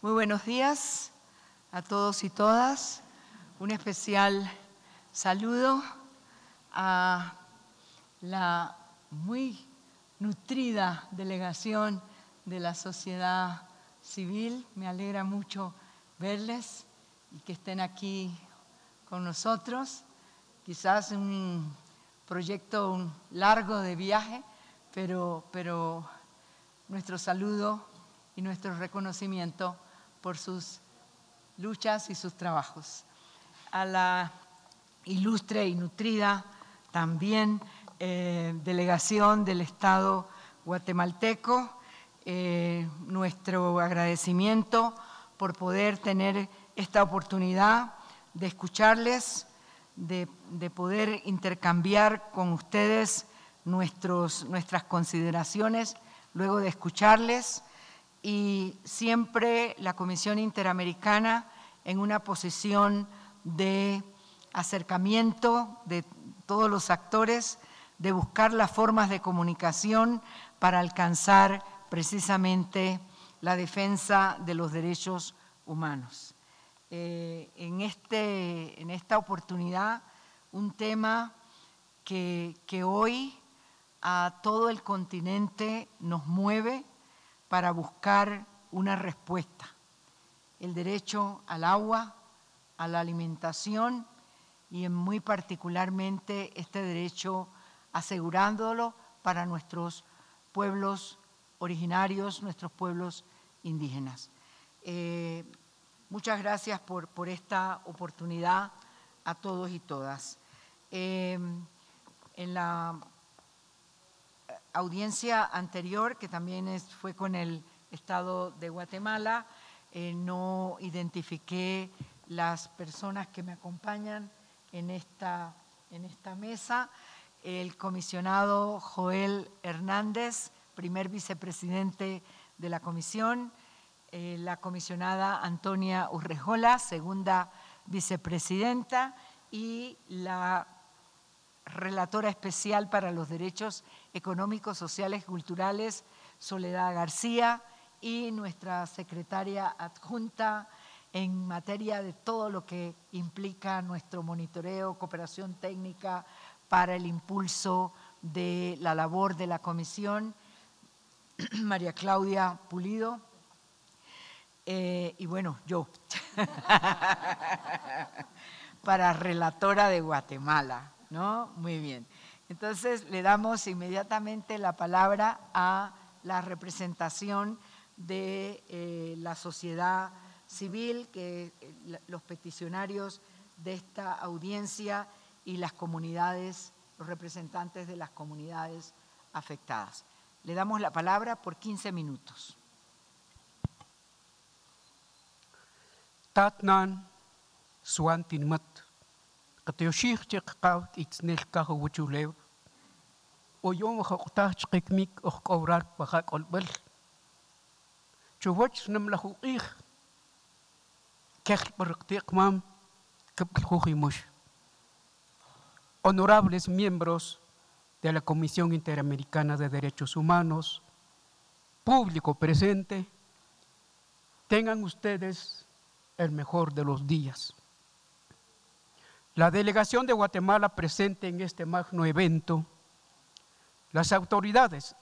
Muy buenos días a todos y todas. Un especial saludo a la muy nutrida delegación de la sociedad civil. Me alegra mucho verles y que estén aquí con nosotros. Quizás un proyecto largo de viaje, pero, pero nuestro saludo y nuestro reconocimiento por sus luchas y sus trabajos. A la ilustre y nutrida también eh, delegación del Estado guatemalteco, eh, nuestro agradecimiento por poder tener esta oportunidad de escucharles, de, de poder intercambiar con ustedes nuestros, nuestras consideraciones luego de escucharles y siempre la Comisión Interamericana en una posición de acercamiento de todos los actores, de buscar las formas de comunicación para alcanzar precisamente la defensa de los derechos humanos. Eh, en, este, en, esta oportunidad, un tema que, que hoy a todo el continente nos mueve para buscar una respuesta. El derecho al agua, a la alimentación y en muy particularmente este derecho asegurándolo para nuestros pueblos originarios, nuestros pueblos indígenas. Eh, muchas gracias por, por, esta oportunidad a todos y todas. Eh, en la audiencia anterior, que también fue con el Estado de Guatemala, eh, no identifiqué las personas que me acompañan en esta, en esta mesa. El comisionado Joel Hernández, primer vicepresidente de la comisión, eh, la comisionada Antonia Urrejola, segunda vicepresidenta, y la relatora especial para los derechos económicos, sociales y culturales, Soledad García, y nuestra secretaria adjunta en materia de todo lo que implica nuestro monitoreo, cooperación técnica para el impulso de la labor de la comisión, María Claudia Pulido. Eh, y bueno, yo, para relatora de Guatemala. ¿no? Muy bien. Entonces le damos inmediatamente la palabra a la representación de eh, la sociedad civil, que eh, los peticionarios de esta audiencia y las comunidades, los representantes de las comunidades afectadas. Le damos la palabra por 15 minutos. Tatnan Suantinmat honorables miembros de la Comisión Interamericana de Derechos Humanos, público presente, tengan ustedes el mejor de los días. La delegación de Guatemala presente en este magno evento, las autoridades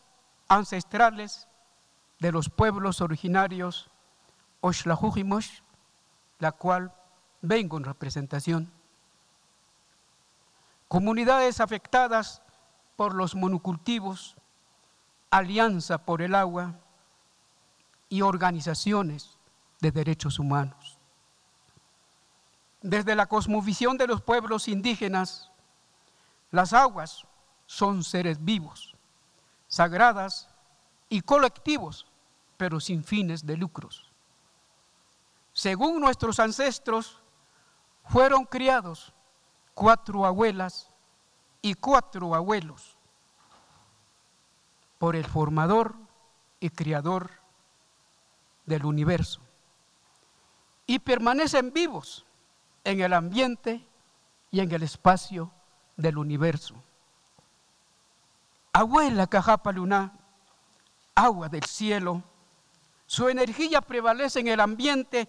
ancestrales de los pueblos originarios Oshlajujimosh, la cual vengo en representación, comunidades afectadas por los monocultivos, Alianza por el Agua y organizaciones de derechos humanos. Desde la cosmovisión de los pueblos indígenas, las aguas son seres vivos, sagradas y colectivos, pero sin fines de lucros. Según nuestros ancestros, fueron criados cuatro abuelas y cuatro abuelos por el formador y criador del universo y permanecen vivos en el ambiente y en el espacio del universo. Abuela Cajapa Luna, agua del cielo, Su energía prevalece en el ambiente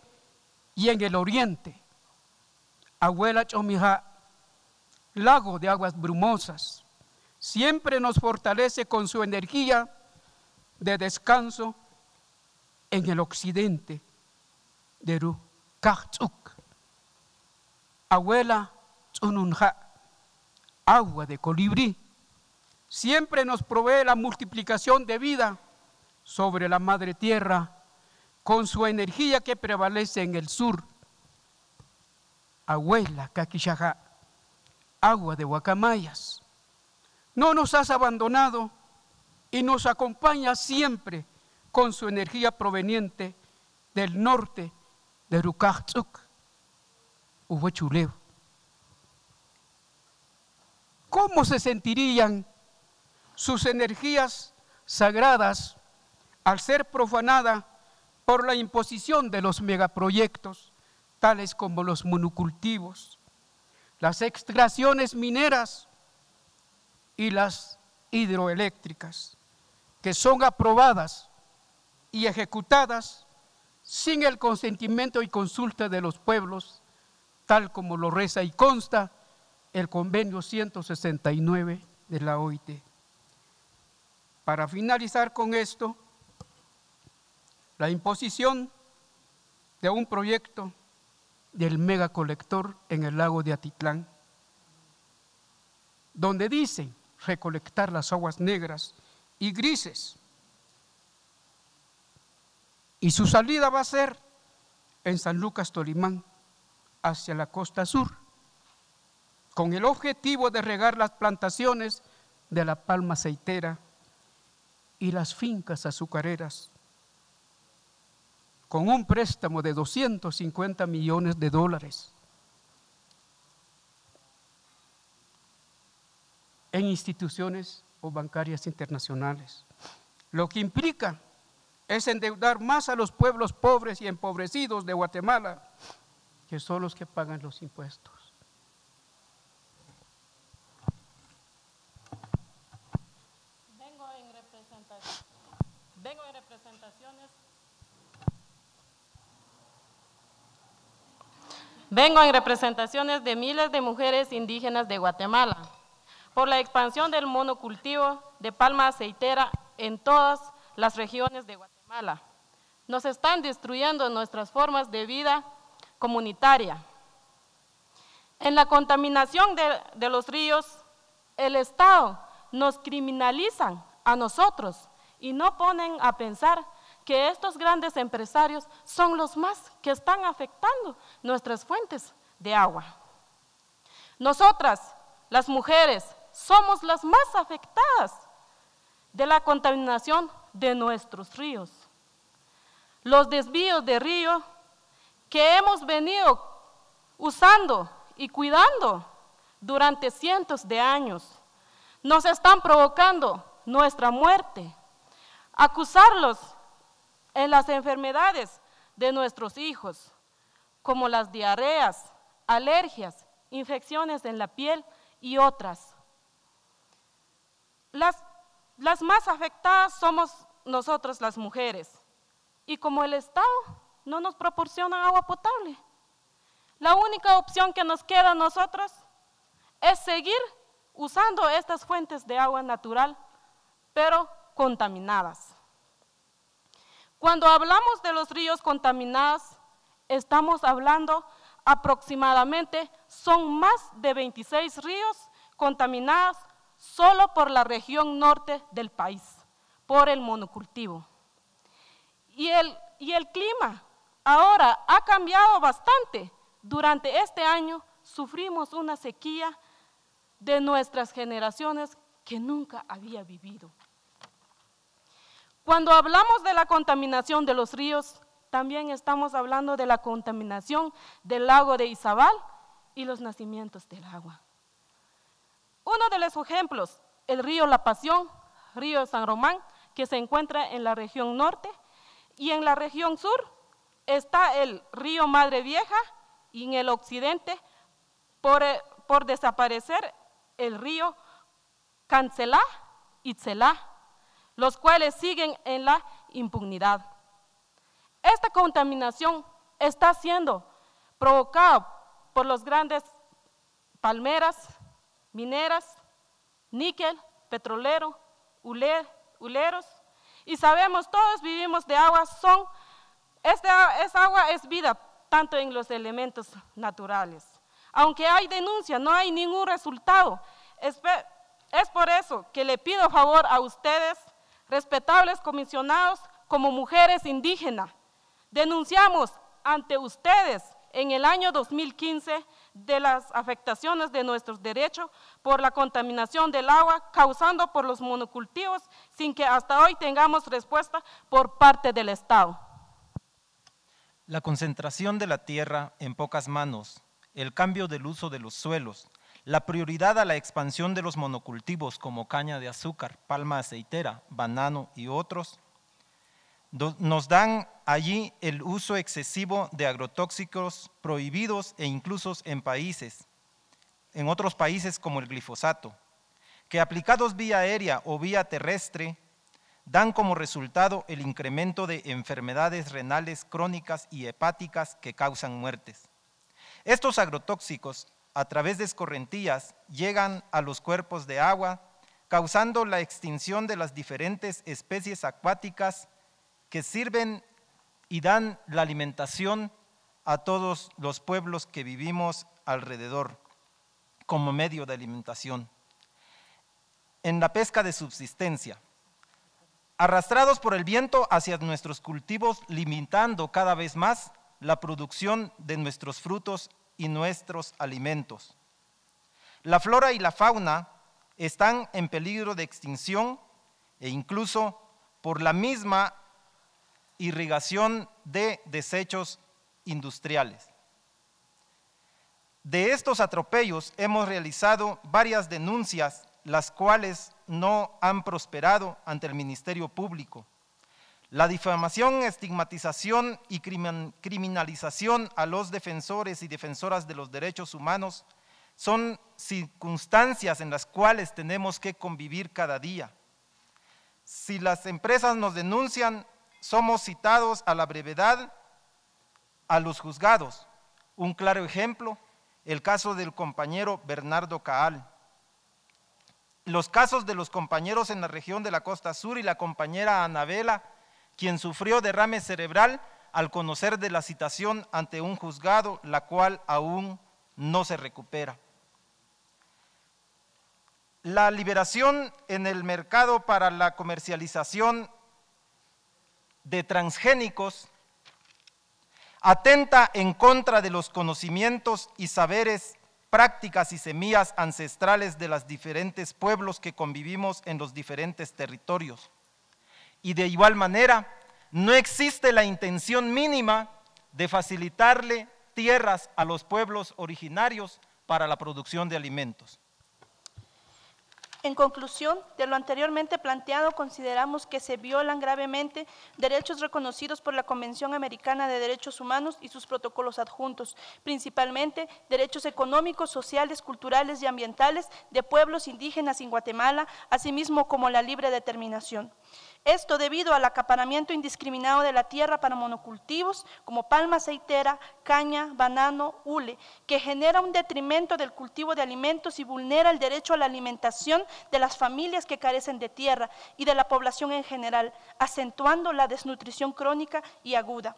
y en el oriente. Abuela Chomija, lago de aguas brumosas, siempre nos fortalece con su energía de descanso en el occidente de Ru Abuela Chununja, agua de colibrí, siempre nos provee la multiplicación de vida sobre la madre tierra con su energía que prevalece en el sur. Abuela Kakishaja, agua de guacamayas, no nos has abandonado y nos acompaña siempre con su energía proveniente del norte de Rukachuk, Uhuechuleo. ¿Cómo se sentirían sus energías sagradas al ser profanada por la imposición de los megaproyectos, tales como los monocultivos, las extracciones mineras y las hidroeléctricas, que son aprobadas y ejecutadas sin el consentimiento y consulta de los pueblos, tal como lo reza y consta el convenio 169 de la OIT. Para finalizar con esto, la imposición de un proyecto del megacolector en el lago de Atitlán, donde dicen recolectar las aguas negras y grises. Y su salida va a ser en San Lucas Tolimán, hacia la costa sur, con el objetivo de regar las plantaciones de la palma aceitera y las fincas azucareras con un préstamo de 250 millones de dólares. En instituciones o bancarias internacionales, lo que implica es endeudar más a los pueblos pobres y empobrecidos de Guatemala, que son los que pagan los impuestos. Vengo en, representaciones Vengo en representaciones de miles de mujeres indígenas de Guatemala por la expansión del monocultivo de palma aceitera en todas las regiones de Guatemala. Nos están destruyendo nuestras formas de vida comunitaria. En la contaminación de, los ríos, el Estado nos criminalizan a nosotros y no ponen a pensar que estos grandes empresarios son los más que están afectando nuestras fuentes de agua. Nosotras, las mujeres, somos las más afectadas de la contaminación de nuestros ríos. Los desvíos de río que hemos venido usando y cuidando durante cientos de años nos están provocando nuestra muerte. Acusarlos en las enfermedades de nuestros hijos, como las diarreas, alergias, infecciones en la piel y otras. Las, las más afectadas somos nosotros las mujeres. Y como el Estado no nos proporciona agua potable, la única opción que nos queda a nosotros es seguir usando estas fuentes de agua natural, pero contaminadas. Cuando hablamos de los ríos contaminados, estamos hablando aproximadamente, son más de 26 ríos contaminados solo por la región norte del país, por el monocultivo. Y el, y el clima ahora ha cambiado bastante. Durante este año sufrimos una sequía de nuestras generaciones que nunca había vivido. Cuando hablamos de la contaminación de los ríos, también estamos hablando de la contaminación del lago de Izabal y los nacimientos del agua. Uno de los ejemplos, el río La Pasión, río San Román, que se encuentra en la región norte, y en la región sur está el río Madre Vieja, y en el occidente, por, eh, por desaparecer, el río Cancelá y Tzelá los cuales siguen en la impunidad. Esta contaminación está siendo provocada por los grandes palmeras, mineras, níquel, petrolero, uleros, y sabemos, todos vivimos de agua, son, esta, agua es vida, tanto en los elementos naturales. Aunque hay denuncia, no hay ningún resultado. Es, es por eso que le pido favor a ustedes, respetables comisionados, como mujeres indígenas. Denunciamos ante ustedes en el año 2015 de las afectaciones de nuestros derechos por la contaminación del agua causando por los monocultivos sin que hasta hoy tengamos respuesta por parte del Estado. La concentración de la tierra en pocas manos, el cambio del uso de los suelos, la prioridad a la expansión de los monocultivos como caña de azúcar, palma aceitera, banano y otros, nos dan allí el uso excesivo de agrotóxicos prohibidos e incluso en países, en otros países como el glifosato, que aplicados vía aérea o vía terrestre dan como resultado el incremento de enfermedades renales crónicas y hepáticas que causan muertes. Estos agrotóxicos, a través de escorrentías, llegan a los cuerpos de agua, causando la extinción de las diferentes especies acuáticas que sirven y dan la alimentación a todos los pueblos que vivimos alrededor como medio de alimentación. En la pesca de subsistencia, arrastrados por el viento hacia nuestros cultivos, limitando cada vez más la producción de nuestros frutos y nuestros alimentos. La flora y la fauna están en peligro de extinción e incluso por la misma irrigación de desechos industriales. De estos atropellos hemos realizado varias denuncias, las cuales no han prosperado ante el Ministerio Público. La difamación, estigmatización y criminalización a los defensores y defensoras de los derechos humanos son circunstancias en las cuales tenemos que convivir cada día. Si las empresas nos denuncian, somos citados a la brevedad a los juzgados. Un claro ejemplo, el caso del compañero Bernardo Caal. Los casos de los compañeros en la región de la costa sur y la compañera Anabela, quien sufrió derrame cerebral al conocer de la citación ante un juzgado, la cual aún no se recupera. La liberación en el mercado para la comercialización de transgénicos atenta en contra de los conocimientos y saberes, prácticas y semillas ancestrales de los diferentes pueblos que convivimos en los diferentes territorios. Y de igual manera, no existe la intención mínima de facilitarle tierras a los pueblos originarios para la producción de alimentos. En conclusión, de lo anteriormente planteado, consideramos que se violan gravemente derechos reconocidos por la Convención Americana de Derechos Humanos y sus protocolos adjuntos, principalmente derechos económicos, sociales, culturales y ambientales de pueblos indígenas en Guatemala, asimismo como la libre determinación. Esto debido al acaparamiento indiscriminado de la tierra para monocultivos como palma aceitera, caña, banano, hule, que genera un detrimento del cultivo de alimentos y vulnera el derecho a la alimentación de las familias que carecen de tierra y de la población en general, acentuando la desnutrición crónica y aguda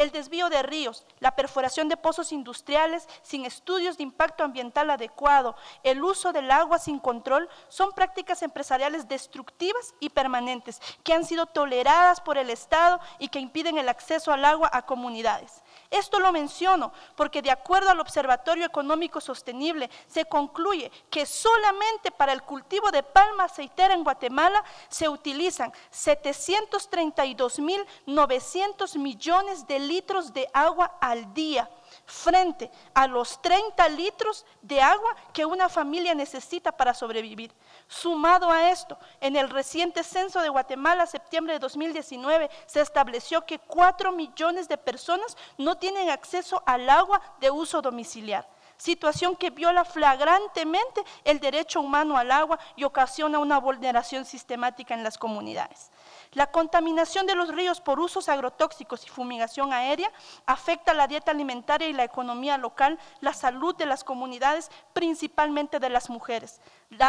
el desvío de ríos, la perforación de pozos industriales sin estudios de impacto ambiental adecuado, el uso del agua sin control, son prácticas empresariales destructivas y permanentes que han sido toleradas por el Estado y que impiden el acceso al agua a comunidades. Esto lo menciono porque de acuerdo al Observatorio Económico Sostenible se concluye que solamente para el cultivo de palma aceitera en Guatemala se utilizan 732.900 millones de litros de agua al día frente a los 30 litros de agua que una familia necesita para sobrevivir. Sumado a esto, en el reciente censo de Guatemala, septiembre de 2019, se estableció que 4 millones de personas no tienen acceso al agua de uso domiciliar situación que viola flagrantemente el derecho humano al agua y ocasiona una vulneración sistemática en las comunidades. La contaminación de los ríos por usos agrotóxicos y fumigación aérea afecta la dieta alimentaria y la economía local, la salud de las comunidades, principalmente de las mujeres.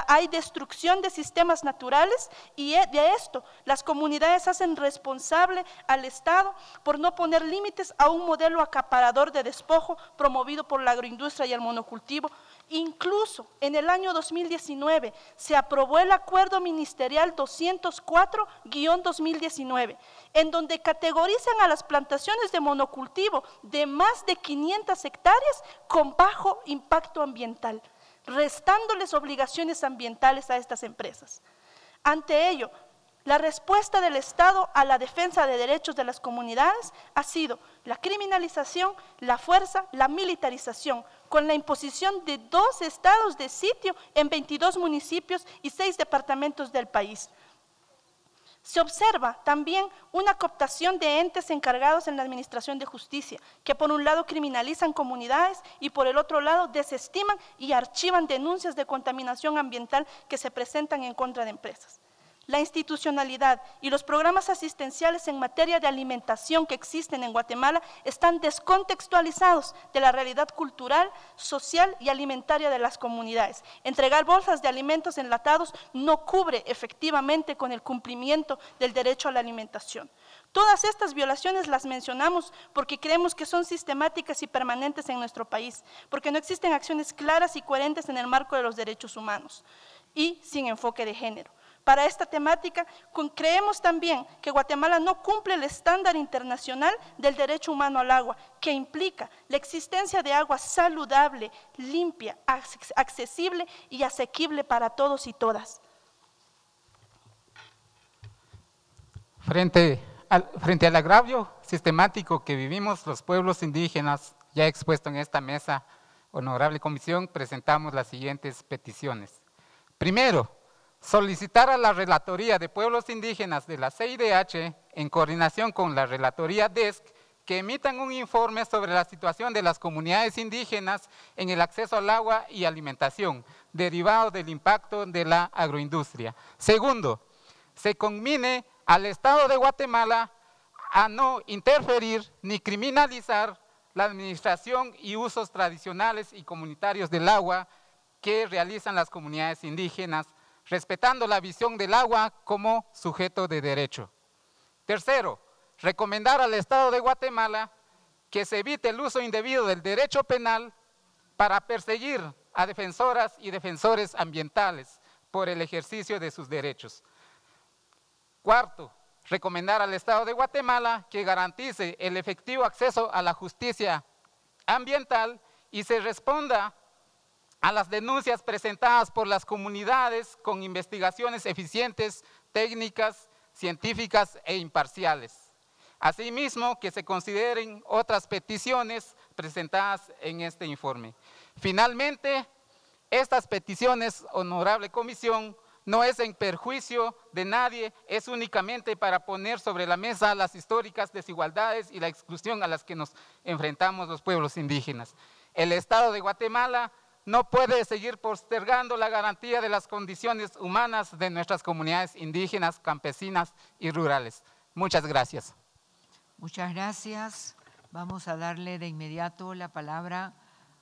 hay destrucción de sistemas naturales y e, de esto las comunidades hacen responsable al Estado por no poner límites a un modelo acaparador de despojo promovido por la agroindustria y el monocultivo, Incluso en el año 2019 se aprobó el Acuerdo Ministerial 204-2019, en donde categorizan a las plantaciones de monocultivo de más de 500 hectáreas con bajo impacto ambiental, restándoles obligaciones ambientales a estas empresas. Ante ello, la respuesta del Estado a la defensa de derechos de las comunidades ha sido la criminalización, la fuerza, la militarización, con la imposición de dos estados de sitio en 22 municipios y seis departamentos del país. Se observa también una cooptación de entes encargados en la administración de justicia, que por un lado criminalizan comunidades y por el otro lado desestiman y archivan denuncias de contaminación ambiental que se presentan en contra de empresas la institucionalidad y los programas asistenciales en materia de alimentación que existen en Guatemala están descontextualizados de la realidad cultural, social y alimentaria de las comunidades. Entregar bolsas de alimentos enlatados no cubre efectivamente con el cumplimiento del derecho a la alimentación. Todas estas violaciones las mencionamos porque creemos que son sistemáticas y permanentes en nuestro país, porque no existen acciones claras y coherentes en el marco de los derechos humanos y sin enfoque de género. Para esta temática, creemos también que Guatemala no cumple el estándar internacional del derecho humano al agua, que implica la existencia de agua saludable, limpia, accesible y asequible para todos y todas. Frente al, frente al agravio sistemático que vivimos los pueblos indígenas, ya expuesto en esta mesa, honorable comisión, presentamos las siguientes peticiones. Primero, solicitar a la Relatoría de Pueblos Indígenas de la CIDH, en coordinación con la Relatoría DESC, que emitan un informe sobre la situación de las comunidades indígenas en el acceso al agua y alimentación, derivado del impacto de la agroindustria. Segundo, se conmine al Estado de Guatemala a no interferir ni criminalizar la administración y usos tradicionales y comunitarios del agua que realizan las comunidades indígenas respetando la visión del agua como sujeto de derecho. Tercero, recomendar al Estado de Guatemala que se evite el uso indebido del derecho penal para perseguir a defensoras y defensores ambientales por el ejercicio de sus derechos. Cuarto, recomendar al Estado de Guatemala que garantice el efectivo acceso a la justicia ambiental y se responda a las denuncias presentadas por las comunidades con investigaciones eficientes, técnicas, científicas e imparciales. Asimismo, que se consideren otras peticiones presentadas en este informe. Finalmente, estas peticiones, honorable comisión, no es en perjuicio de nadie, es únicamente para poner sobre la mesa las históricas desigualdades y la exclusión a las que nos enfrentamos los pueblos indígenas. El Estado de Guatemala no puede seguir postergando la garantía de las condiciones humanas de nuestras comunidades indígenas, campesinas y rurales. Muchas gracias. Muchas gracias. Vamos a darle de inmediato la palabra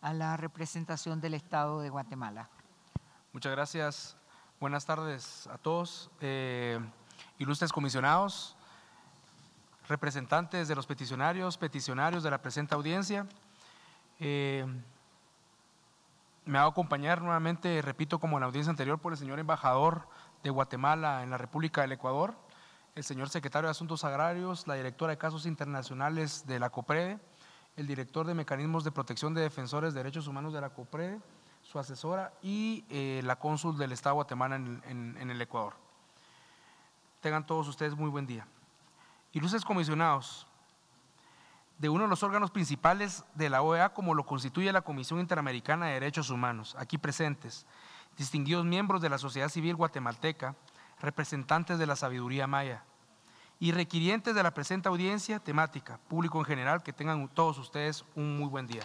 a la representación del Estado de Guatemala. Muchas gracias. Buenas tardes a todos. Eh, ilustres comisionados, representantes de los peticionarios, peticionarios de la presente audiencia. Eh, me hago acompañar nuevamente, repito, como en la audiencia anterior, por el señor embajador de Guatemala en la República del Ecuador, el señor secretario de Asuntos Agrarios, la directora de Casos Internacionales de la COPREDE, el director de Mecanismos de Protección de Defensores de Derechos Humanos de la COPREDE, su asesora y eh, la cónsul del Estado de Guatemala en, el Ecuador. Tengan todos ustedes muy buen día. Ilustres comisionados, de uno de los órganos principales de la OEA como lo constituye la Comisión Interamericana de Derechos Humanos, aquí presentes, distinguidos miembros de la sociedad civil guatemalteca, representantes de la sabiduría maya y requirientes de la presente audiencia temática, público en general, que tengan todos ustedes un muy buen día.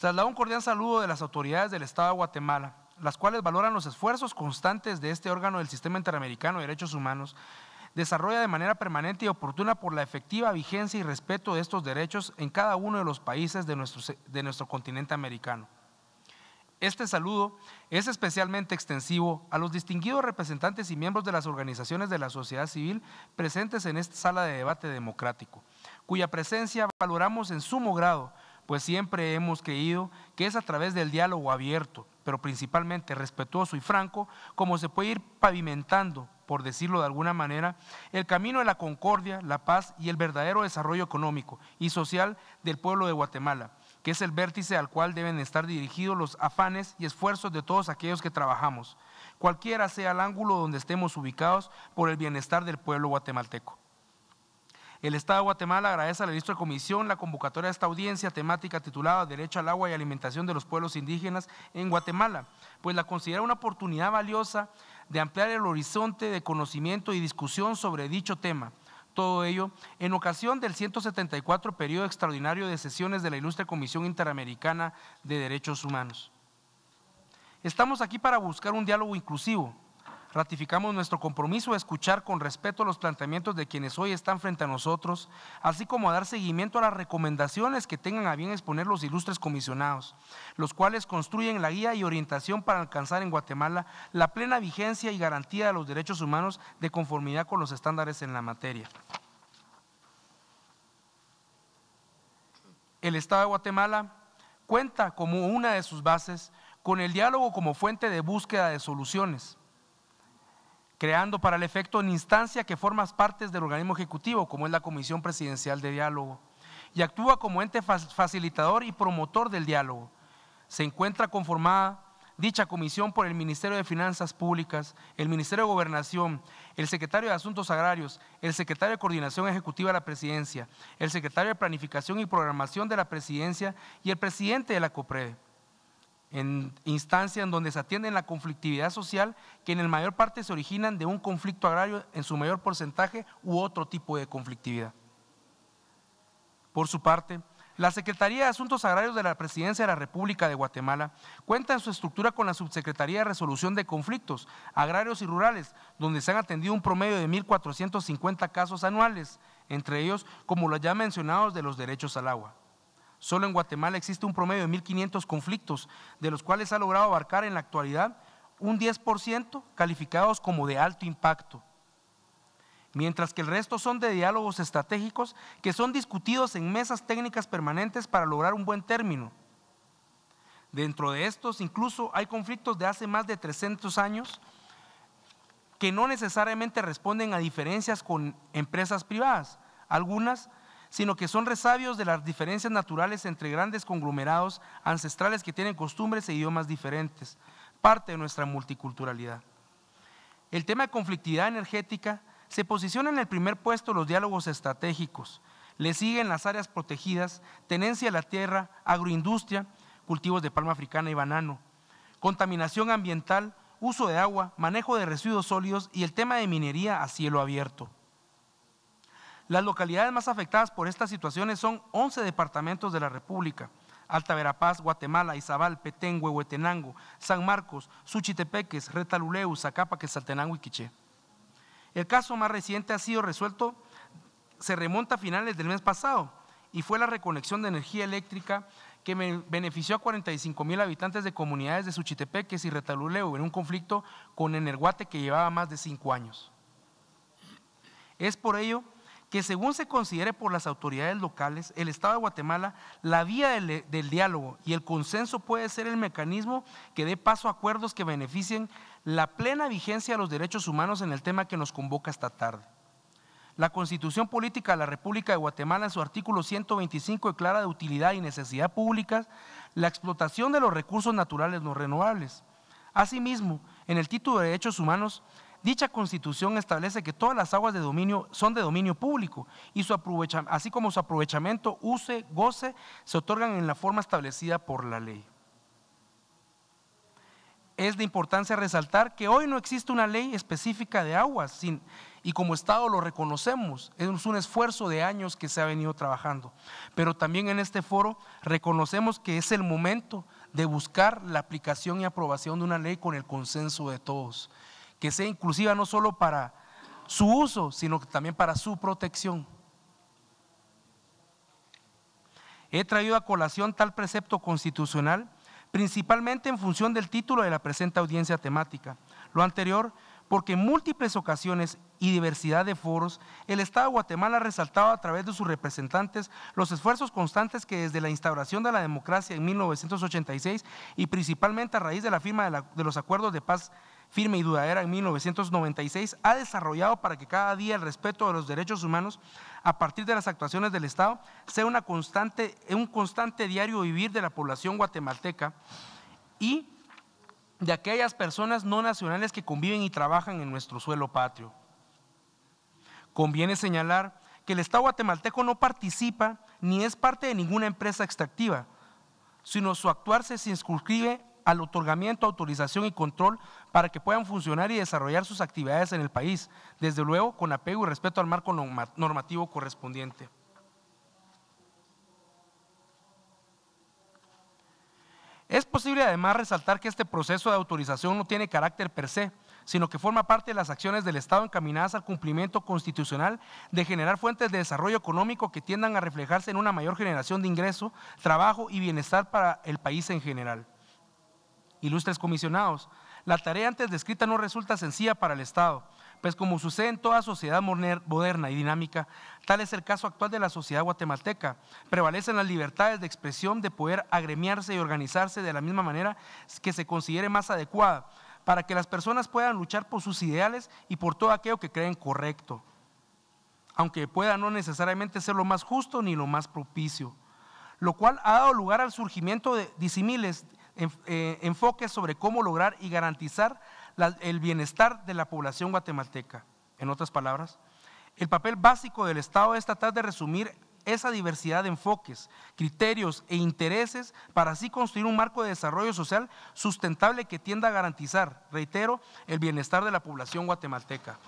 Traslado un cordial saludo de las autoridades del Estado de Guatemala las cuales valoran los esfuerzos constantes de este órgano del Sistema Interamericano de Derechos Humanos, desarrolla de manera permanente y oportuna por la efectiva vigencia y respeto de estos derechos en cada uno de los países de nuestro, continente americano. Este saludo es especialmente extensivo a los distinguidos representantes y miembros de las organizaciones de la sociedad civil presentes en esta sala de debate democrático, cuya presencia valoramos en sumo grado, pues siempre hemos creído que es a través del diálogo abierto, pero principalmente respetuoso y franco, como se puede ir pavimentando, por decirlo de alguna manera, el camino de la concordia, la paz y el verdadero desarrollo económico y social del pueblo de Guatemala que es el vértice al cual deben estar dirigidos los afanes y esfuerzos de todos aquellos que trabajamos, cualquiera sea el ángulo donde estemos ubicados por el bienestar del pueblo guatemalteco. El Estado de Guatemala agradece a la ministra de Comisión la convocatoria de esta audiencia temática titulada Derecho al agua y alimentación de los pueblos indígenas en Guatemala, pues la considera una oportunidad valiosa de ampliar el horizonte de conocimiento y discusión sobre dicho tema todo ello en ocasión del 174 periodo extraordinario de sesiones de la Ilustre Comisión Interamericana de Derechos Humanos. Estamos aquí para buscar un diálogo inclusivo, ratificamos nuestro compromiso de escuchar con respeto los planteamientos de quienes hoy están frente a nosotros, así como a dar seguimiento a las recomendaciones que tengan a bien exponer los ilustres comisionados, los cuales construyen la guía y orientación para alcanzar en Guatemala la plena vigencia y garantía de los derechos humanos de conformidad con los estándares en la materia. El Estado de Guatemala cuenta como una de sus bases con el diálogo como fuente de búsqueda de soluciones creando para el efecto en instancia que formas parte del organismo ejecutivo, como es la Comisión Presidencial de Diálogo, y actúa como ente facilitador y promotor del diálogo. Se encuentra conformada dicha comisión por el Ministerio de Finanzas Públicas, el Ministerio de Gobernación, el Secretario de Asuntos Agrarios, el Secretario de Coordinación Ejecutiva de la Presidencia, el Secretario de Planificación y Programación de la Presidencia y el Presidente de la COPRED en instancias en donde se atiende la conflictividad social que en el mayor parte se originan de un conflicto agrario en su mayor porcentaje u otro tipo de conflictividad. Por su parte, la Secretaría de Asuntos Agrarios de la Presidencia de la República de Guatemala cuenta en su estructura con la Subsecretaría de Resolución de Conflictos Agrarios y Rurales, donde se han atendido un promedio de 1.450 casos anuales, entre ellos, como los ya mencionados, de los derechos al agua. Solo en Guatemala existe un promedio de 1.500 conflictos, de los cuales ha logrado abarcar en la actualidad un 10% calificados como de alto impacto, mientras que el resto son de diálogos estratégicos que son discutidos en mesas técnicas permanentes para lograr un buen término. Dentro de estos incluso hay conflictos de hace más de 300 años que no necesariamente responden a diferencias con empresas privadas. Algunas sino que son resabios de las diferencias naturales entre grandes conglomerados ancestrales que tienen costumbres e idiomas diferentes, parte de nuestra multiculturalidad. El tema de conflictividad energética se posiciona en el primer puesto los diálogos estratégicos. Le siguen las áreas protegidas, tenencia de la tierra, agroindustria, cultivos de palma africana y banano, contaminación ambiental, uso de agua, manejo de residuos sólidos y el tema de minería a cielo abierto. Las localidades más afectadas por estas situaciones son 11 departamentos de la República. Alta Verapaz, Guatemala, Izabal, Petén, Huehuetenango, San Marcos, Suchitepeques, Retaluleu, Zacapa, Quesaltenango y Quiché. El caso más reciente ha sido resuelto, se remonta a finales del mes pasado y fue la reconexión de energía eléctrica que benefició a 45 mil habitantes de comunidades de Suchitepeques y Retaluleu en un conflicto con Energuate que llevaba más de cinco años. Es por ello que según se considere por las autoridades locales, el Estado de Guatemala, la vía del, diálogo y el consenso puede ser el mecanismo que dé paso a acuerdos que beneficien la plena vigencia de los derechos humanos en el tema que nos convoca esta tarde. La Constitución Política de la República de Guatemala en su artículo 125 declara de utilidad y necesidad públicas la explotación de los recursos naturales no renovables. Asimismo, en el título de Derechos Humanos Dicha constitución establece que todas las aguas de dominio son de dominio público y su así como su aprovechamiento, use, goce, se otorgan en la forma establecida por la ley. Es de importancia resaltar que hoy no existe una ley específica de aguas y como Estado lo reconocemos. Es un esfuerzo de años que se ha venido trabajando. Pero también en este foro reconocemos que es el momento de buscar la aplicación y aprobación de una ley con el consenso de todos, que sea inclusiva no solo para su uso, sino también para su protección. He traído a colación tal precepto constitucional principalmente en función del título de la presente audiencia temática. Lo anterior porque en múltiples ocasiones y diversidad de foros, el Estado de Guatemala ha resaltado a través de sus representantes los esfuerzos constantes que desde la instauración de la democracia en 1986 y principalmente a raíz de la firma de, de los acuerdos de paz firme y duradera en 1996 ha desarrollado para que cada día el respeto de los derechos humanos a partir de las actuaciones del Estado sea una constante, un constante diario vivir de la población guatemalteca y de aquellas personas no nacionales que conviven y trabajan en nuestro suelo patrio. Conviene señalar que el Estado guatemalteco no participa ni es parte de ninguna empresa extractiva, sino su actuar se circunscribe al otorgamiento, autorización y control para que puedan funcionar y desarrollar sus actividades en el país, desde luego con apego y respeto al marco normativo correspondiente. Es posible además resaltar que este proceso de autorización no tiene carácter per se, sino que forma parte de las acciones del Estado encaminadas al cumplimiento constitucional de generar fuentes de desarrollo económico que tiendan a reflejarse en una mayor generación de ingreso, trabajo y bienestar para el país en general. Ilustres comisionados, la tarea antes descrita no resulta sencilla para el Estado, pues como sucede en toda sociedad moderna y dinámica, tal es el caso actual de la sociedad guatemalteca. Prevalecen las libertades de expresión de poder agremiarse y organizarse de la misma manera que se considere más adecuada, para que las personas puedan luchar por sus ideales y por todo aquello que creen correcto, aunque pueda no necesariamente ser lo más justo ni lo más propicio, lo cual ha dado lugar al surgimiento de disimiles eh, enfoques sobre cómo lograr y garantizar el bienestar de la población guatemalteca. En otras palabras, el papel básico del Estado es tratar de resumir esa diversidad de enfoques, criterios e intereses para así construir un marco de desarrollo social sustentable que tienda a garantizar, reitero, el bienestar de la población guatemalteca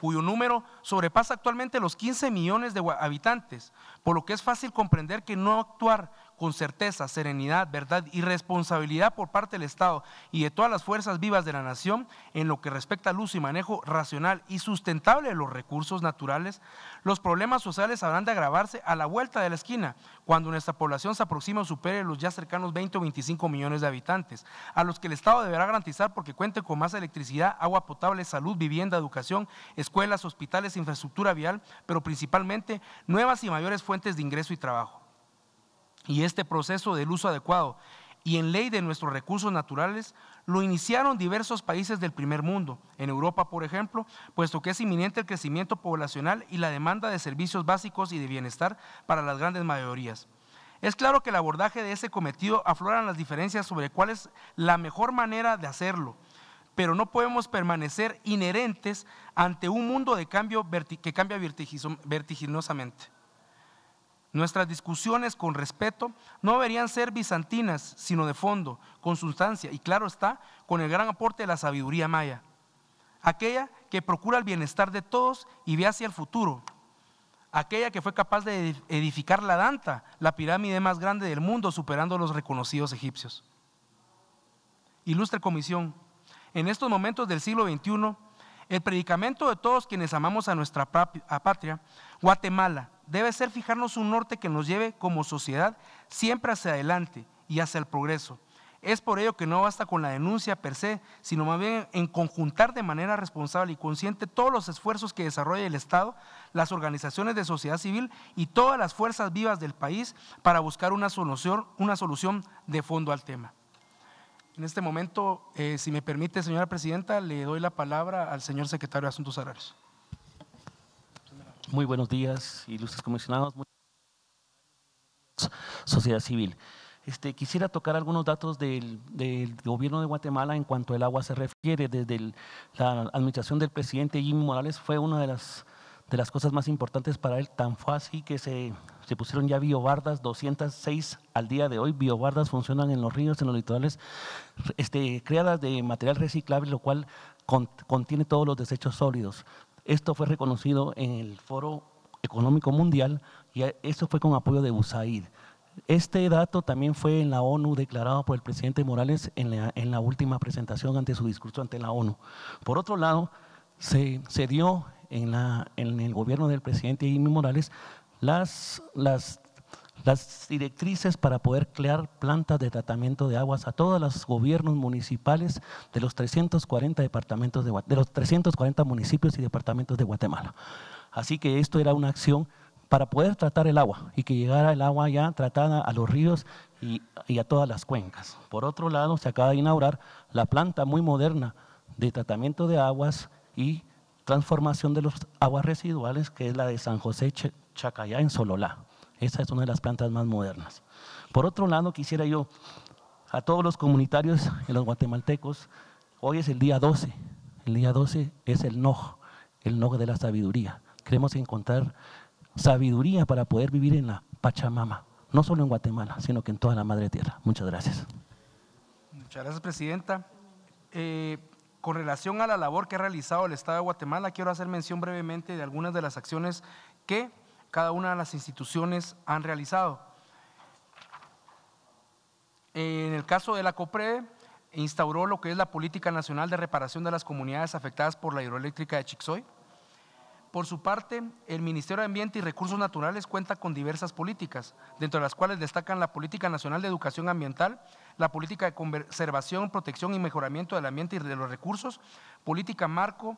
cuyo número sobrepasa actualmente los 15 millones de habitantes, por lo que es fácil comprender que no actuar con certeza, serenidad, verdad y responsabilidad por parte del Estado y de todas las fuerzas vivas de la nación en lo que respecta al uso y manejo racional y sustentable de los recursos naturales, los problemas sociales habrán de agravarse a la vuelta de la esquina, cuando nuestra población se aproxima o supere los ya cercanos 20 o 25 millones de habitantes, a los que el Estado deberá garantizar porque cuente con más electricidad, agua potable, salud, vivienda, educación, escuelas, hospitales, infraestructura vial, pero principalmente nuevas y mayores fuentes de ingreso y trabajo y este proceso del uso adecuado y en ley de nuestros recursos naturales lo iniciaron diversos países del primer mundo, en Europa por ejemplo, puesto que es inminente el crecimiento poblacional y la demanda de servicios básicos y de bienestar para las grandes mayorías. Es claro que el abordaje de ese cometido afloran las diferencias sobre cuál es la mejor manera de hacerlo, pero no podemos permanecer inherentes ante un mundo de cambio que cambia vertiginosamente. Nuestras discusiones con respeto no deberían ser bizantinas, sino de fondo, con sustancia y claro está, con el gran aporte de la sabiduría maya, aquella que procura el bienestar de todos y ve hacia el futuro, aquella que fue capaz de edificar la Danta, la pirámide más grande del mundo, superando a los reconocidos egipcios. Ilustre comisión, en estos momentos del siglo XXI, el predicamento de todos quienes amamos a nuestra patria, Guatemala, debe ser fijarnos un norte que nos lleve como sociedad siempre hacia adelante y hacia el progreso. Es por ello que no basta con la denuncia per se, sino más bien en conjuntar de manera responsable y consciente todos los esfuerzos que desarrolla el Estado, las organizaciones de sociedad civil y todas las fuerzas vivas del país para buscar una solución, de fondo al tema. En este momento, eh, si me permite, señora presidenta, le doy la palabra al señor secretario de Asuntos Agrarios. Muy buenos días, ilustres comisionados, sociedad civil. Este, quisiera tocar algunos datos del, gobierno de Guatemala en cuanto al agua se refiere. Desde la administración del presidente Jimmy Morales fue una de las, de las cosas más importantes para él. Tan fue así que se, se pusieron ya biobardas, 206 al día de hoy. Biobardas funcionan en los ríos, en los litorales, este, creadas de material reciclable, lo cual contiene todos los desechos sólidos. Esto fue reconocido en el Foro Económico Mundial y eso fue con apoyo de USAID. Este dato también fue en la ONU declarado por el presidente Morales en la, última presentación ante su discurso ante la ONU. Por otro lado, se, se dio en, la, en el gobierno del presidente Jimmy Morales las, las las directrices para poder crear plantas de tratamiento de aguas a todos los gobiernos municipales de los 340 departamentos de, los 340 municipios y departamentos de Guatemala. Así que esto era una acción para poder tratar el agua y que llegara el agua ya tratada a los ríos y, a todas las cuencas. Por otro lado, se acaba de inaugurar la planta muy moderna de tratamiento de aguas y transformación de los aguas residuales, que es la de San José Chacayá en Sololá. Esa es una de las plantas más modernas. Por otro lado, quisiera yo a todos los comunitarios y los guatemaltecos, hoy es el día 12. El día 12 es el NOJ, el NOJ de la sabiduría. Queremos encontrar sabiduría para poder vivir en la Pachamama, no solo en Guatemala, sino que en toda la madre tierra. Muchas gracias. Muchas gracias, Presidenta. Eh, con relación a la labor que ha realizado el Estado de Guatemala, quiero hacer mención brevemente de algunas de las acciones que cada una de las instituciones han realizado. En el caso de la COPRE, instauró lo que es la Política Nacional de Reparación de las Comunidades Afectadas por la Hidroeléctrica de Chixoy. Por su parte, el Ministerio de Ambiente y Recursos Naturales cuenta con diversas políticas, dentro de las cuales destacan la Política Nacional de Educación Ambiental, la Política de Conservación, Protección y Mejoramiento del Ambiente y de los Recursos, Política Marco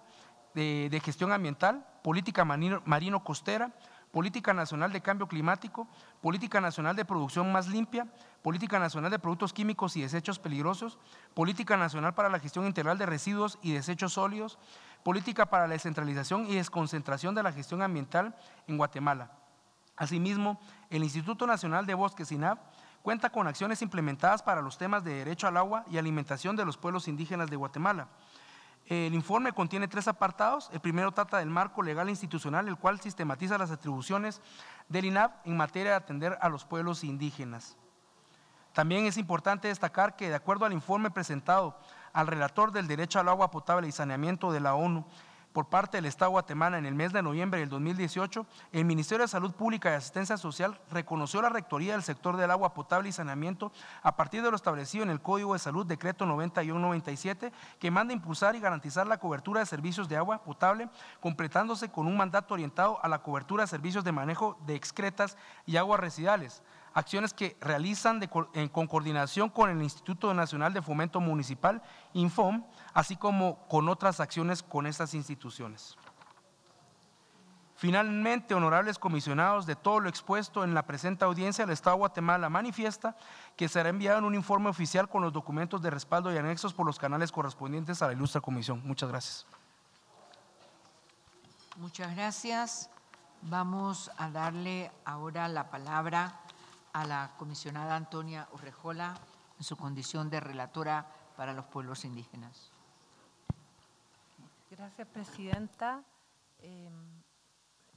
de, de Gestión Ambiental, Política Marino-Costera, Política Nacional de Cambio Climático, Política Nacional de Producción Más Limpia, Política Nacional de Productos Químicos y Desechos Peligrosos, Política Nacional para la Gestión Integral de Residuos y Desechos Sólidos, Política para la Descentralización y Desconcentración de la Gestión Ambiental en Guatemala. Asimismo, el Instituto Nacional de Bosques, INAB, cuenta con acciones implementadas para los temas de derecho al agua y alimentación de los pueblos indígenas de Guatemala el informe contiene tres apartados. El primero trata del marco legal e institucional, el cual sistematiza las atribuciones del INAP en materia de atender a los pueblos indígenas. También es importante destacar que, de acuerdo al informe presentado al relator del derecho al agua potable y saneamiento de la ONU, por parte del Estado de Guatemala en el mes de noviembre del 2018, el Ministerio de Salud Pública y Asistencia Social reconoció la rectoría del sector del agua potable y saneamiento a partir de lo establecido en el Código de Salud Decreto 9197, que manda impulsar y garantizar la cobertura de servicios de agua potable, completándose con un mandato orientado a la cobertura de servicios de manejo de excretas y aguas residuales acciones que realizan con coordinación con el Instituto Nacional de Fomento Municipal, INFOM, así como con otras acciones con estas instituciones. Finalmente, honorables comisionados, de todo lo expuesto en la presente audiencia, el Estado de Guatemala manifiesta que será enviado en un informe oficial con los documentos de respaldo y anexos por los canales correspondientes a la ilustre comisión. Muchas gracias. Muchas gracias. Vamos a darle ahora la palabra a la comisionada Antonia Urrejola en su condición de relatora para los pueblos indígenas. Gracias, Presidenta. Em,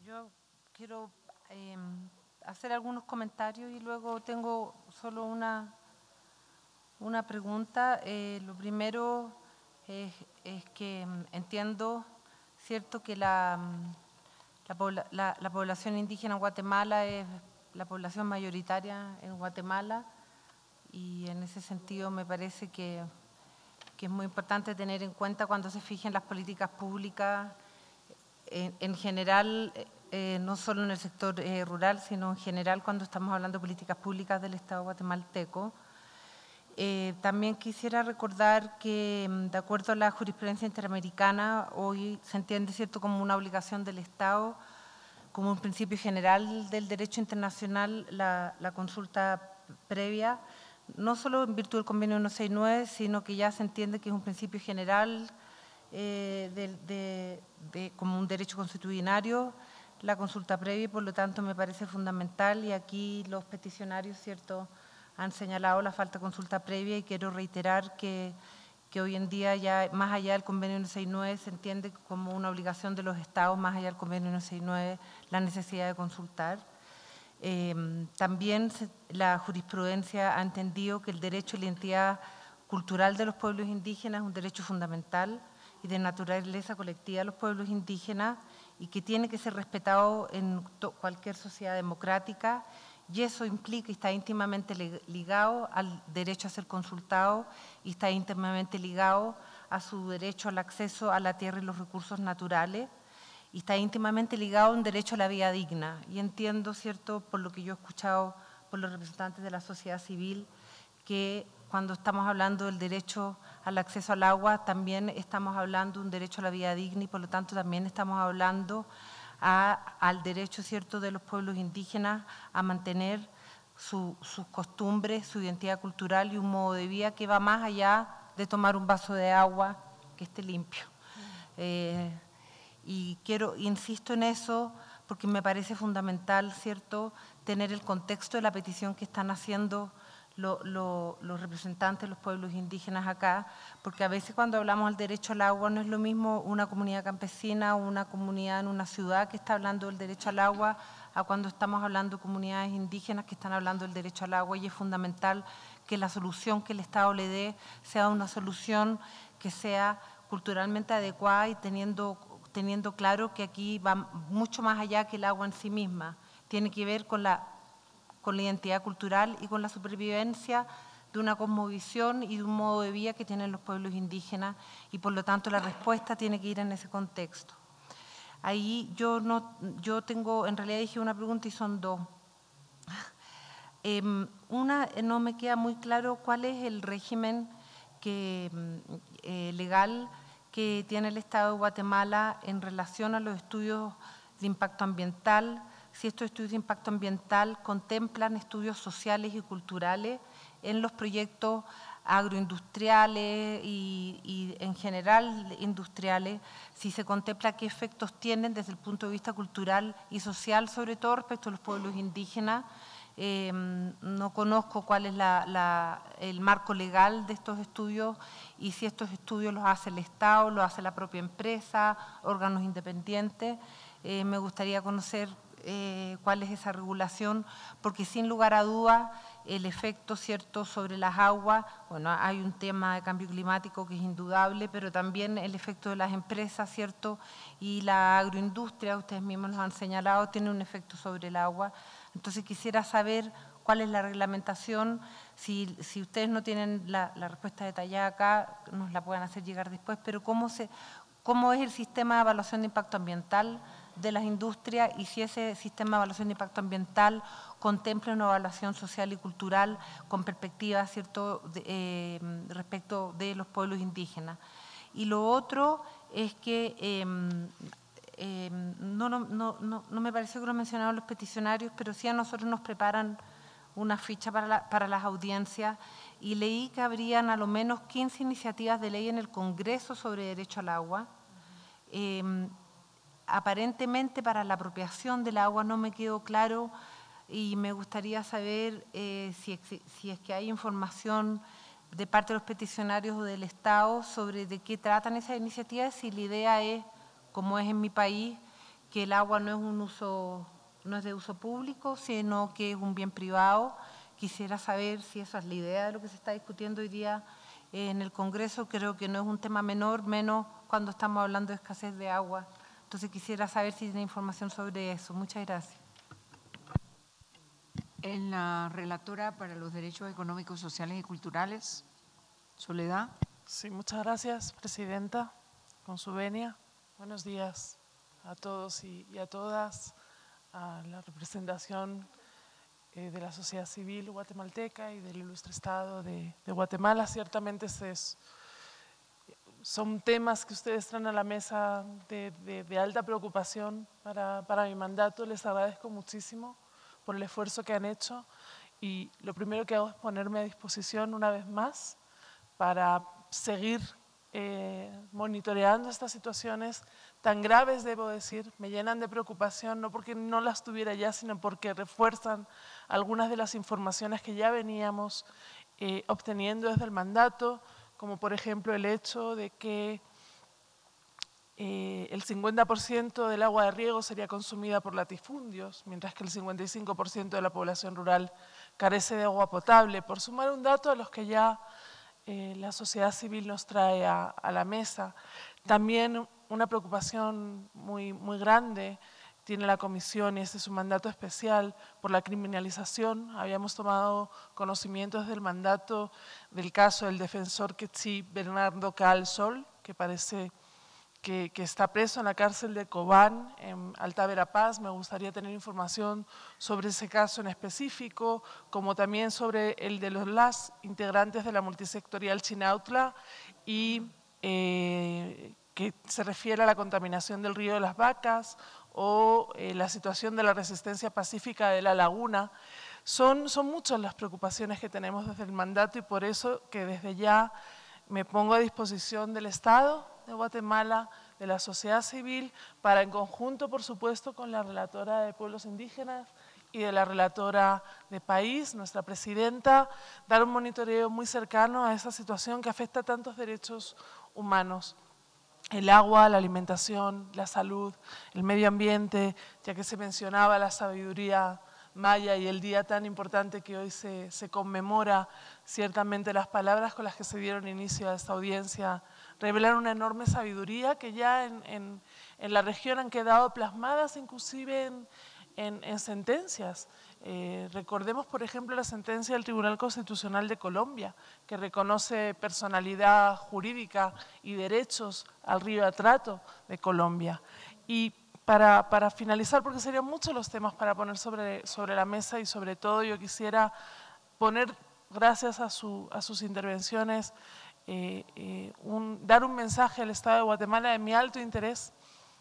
yo quiero em, hacer algunos comentarios y luego tengo solo una, una pregunta. Eh, lo primero es, que em, entiendo, cierto, que la, la, la población indígena en Guatemala es la población mayoritaria en Guatemala y en ese sentido me parece que, es muy importante tener en cuenta cuando se fijen las políticas públicas en, general, eh, no solo en el sector eh, rural, sino en general cuando estamos hablando de políticas públicas del Estado guatemalteco. Eh, también quisiera recordar que, mm, de acuerdo a la jurisprudencia interamericana, hoy se entiende cierto como una obligación del Estado como un principio general del derecho internacional la, consulta previa, no solo en virtud del convenio 169, sino que ya se entiende que es un principio general eh, de, como un derecho constitucionario la consulta previa y por lo tanto me parece fundamental y aquí los peticionarios cierto han señalado la falta de consulta previa y quiero reiterar que que hoy en día ya más allá del convenio 169 se entiende como una obligación de los estados, más allá del convenio 169, la necesidad de consultar. Eh, también la jurisprudencia ha entendido que el derecho a la identidad cultural de los pueblos indígenas es un derecho fundamental y de naturaleza colectiva de los pueblos indígenas y que tiene que ser respetado en cualquier sociedad democrática. Y eso implica y está íntimamente ligado al derecho a ser consultado y está íntimamente ligado a su derecho al acceso a la tierra y los recursos naturales y está íntimamente ligado a un derecho a la vida digna. Y entiendo, ¿cierto?, por lo que yo he escuchado por los representantes de la sociedad civil, que cuando estamos hablando del derecho al acceso al agua, también estamos hablando de un derecho a la vida digna y por lo tanto también estamos hablando al derecho cierto de los pueblos indígenas a mantener sus costumbres, su identidad cultural y un modo de vida que va más allá de tomar un vaso de agua que esté limpio. Eh, y quiero, insisto en eso, porque me parece fundamental, ¿cierto?, tener el contexto de la petición que están haciendo los representantes de los pueblos indígenas acá, porque a veces cuando hablamos del derecho al agua no es lo mismo una comunidad campesina o una comunidad en una ciudad que está hablando del derecho al agua a cuando estamos hablando de comunidades indígenas que están hablando del derecho al agua y es fundamental que la solución que el Estado le dé sea una solución que sea culturalmente adecuada y teniendo, teniendo claro que aquí va mucho más allá que el agua en sí misma. Tiene que ver con la con la identidad cultural y con la supervivencia de una cosmovisión y de un modo de vida que tienen los pueblos indígenas y por lo tanto la respuesta tiene que ir en ese contexto. Ahí yo, no, yo tengo, en realidad dije una pregunta y son dos. Em, una, no me queda muy claro cuál es el régimen que, eh, legal que tiene el Estado de Guatemala en relación a los estudios de impacto ambiental, si estos estudios de impacto ambiental contemplan estudios sociales y culturales en los proyectos agroindustriales y, en general industriales, si se contempla qué efectos tienen desde el punto de vista cultural y social, sobre todo respecto a los pueblos indígenas. Em, no conozco cuál es el marco legal de estos estudios y si estos estudios los hace el Estado, los hace la propia empresa, órganos independientes. Eh, me gustaría conocer eh, cuál es esa regulación, porque sin lugar a duda el efecto cierto sobre las aguas, bueno, hay un tema de cambio climático que es indudable, pero también el efecto de las empresas, cierto, y la agroindustria, ustedes mismos nos han señalado, tiene un efecto sobre el agua. Entonces quisiera saber cuál es la reglamentación, si, si ustedes no tienen la, respuesta detallada acá, nos la pueden hacer llegar después, pero cómo, se, cómo es el sistema de evaluación de impacto ambiental, de las industrias y si ese sistema de evaluación de impacto ambiental contempla una evaluación social y cultural con perspectiva ¿cierto? Eh, respecto de los pueblos indígenas. Y lo otro es que em, em, no, no, no, no, me pareció que lo mencionaron los peticionarios, pero sí a nosotros nos preparan una ficha para, para las audiencias y leí que habrían a lo menos 15 iniciativas de ley en el Congreso sobre derecho al agua. Aparentemente para la apropiación del agua no me quedó claro y me gustaría saber eh, si, es que hay información de parte de los peticionarios o del Estado sobre de qué tratan esas iniciativas, si la idea es, como es en mi país, que el agua no es un uso, no es de uso público, sino que es un bien privado. Quisiera saber si esa es la idea de lo que se está discutiendo hoy día en el Congreso. Creo que no es un tema menor, menos cuando estamos hablando de escasez de agua entonces quisiera saber si tiene información sobre eso. Muchas gracias. En la relatora para los derechos económicos, sociales y culturales, Soledad. Sí, muchas gracias, Presidenta, con su venia. Buenos días a todos y, a todas, a la representación eh, de la sociedad civil guatemalteca y del ilustre Estado de, de Guatemala. Ciertamente es son temas que ustedes traen a la mesa de, alta preocupación para, para, mi mandato. Les agradezco muchísimo por el esfuerzo que han hecho y lo primero que hago es ponerme a disposición una vez más para seguir eh, monitoreando estas situaciones tan graves, debo decir, me llenan de preocupación, no porque no las tuviera ya, sino porque refuerzan algunas de las informaciones que ya veníamos eh, obteniendo desde el mandato, como por ejemplo el hecho de que eh, el 50% del agua de riego sería consumida por latifundios, mientras que el 55% de la población rural carece de agua potable, por sumar un dato a los que ya eh, la sociedad civil nos trae a, la mesa. También una preocupación muy, muy grande tiene la comisión y este es un mandato especial por la criminalización. Habíamos tomado conocimiento desde el mandato del caso del defensor Quetzí Bernardo Calsol, que parece que, está preso en la cárcel de Cobán, en Alta Verapaz. Me gustaría tener información sobre ese caso en específico, como también sobre el de los las integrantes de la multisectorial Chinautla y eh, que se refiere a la contaminación del río de las vacas o eh, la situación de la resistencia pacífica de la laguna. Son, son muchas las preocupaciones que tenemos desde el mandato y por eso que desde ya me pongo a disposición del Estado de Guatemala, de la sociedad civil, para en conjunto, por supuesto, con la relatora de pueblos indígenas y de la relatora de país, nuestra presidenta, dar un monitoreo muy cercano a esa situación que afecta a tantos derechos humanos. El agua, la alimentación, la salud, el medio ambiente, ya que se mencionaba la sabiduría maya y el día tan importante que hoy se, conmemora, ciertamente las palabras con las que se dieron inicio a esta audiencia revelan una enorme sabiduría que ya en, la región han quedado plasmadas inclusive en, sentencias. Eh, recordemos, por ejemplo, la sentencia del Tribunal Constitucional de Colombia, que reconoce personalidad jurídica y derechos al río Atrato de Colombia. Y para, para, finalizar, porque serían muchos los temas para poner sobre, sobre la mesa y sobre todo yo quisiera poner, gracias a, su, a sus intervenciones, eh, eh, dar un mensaje al Estado de Guatemala de mi alto interés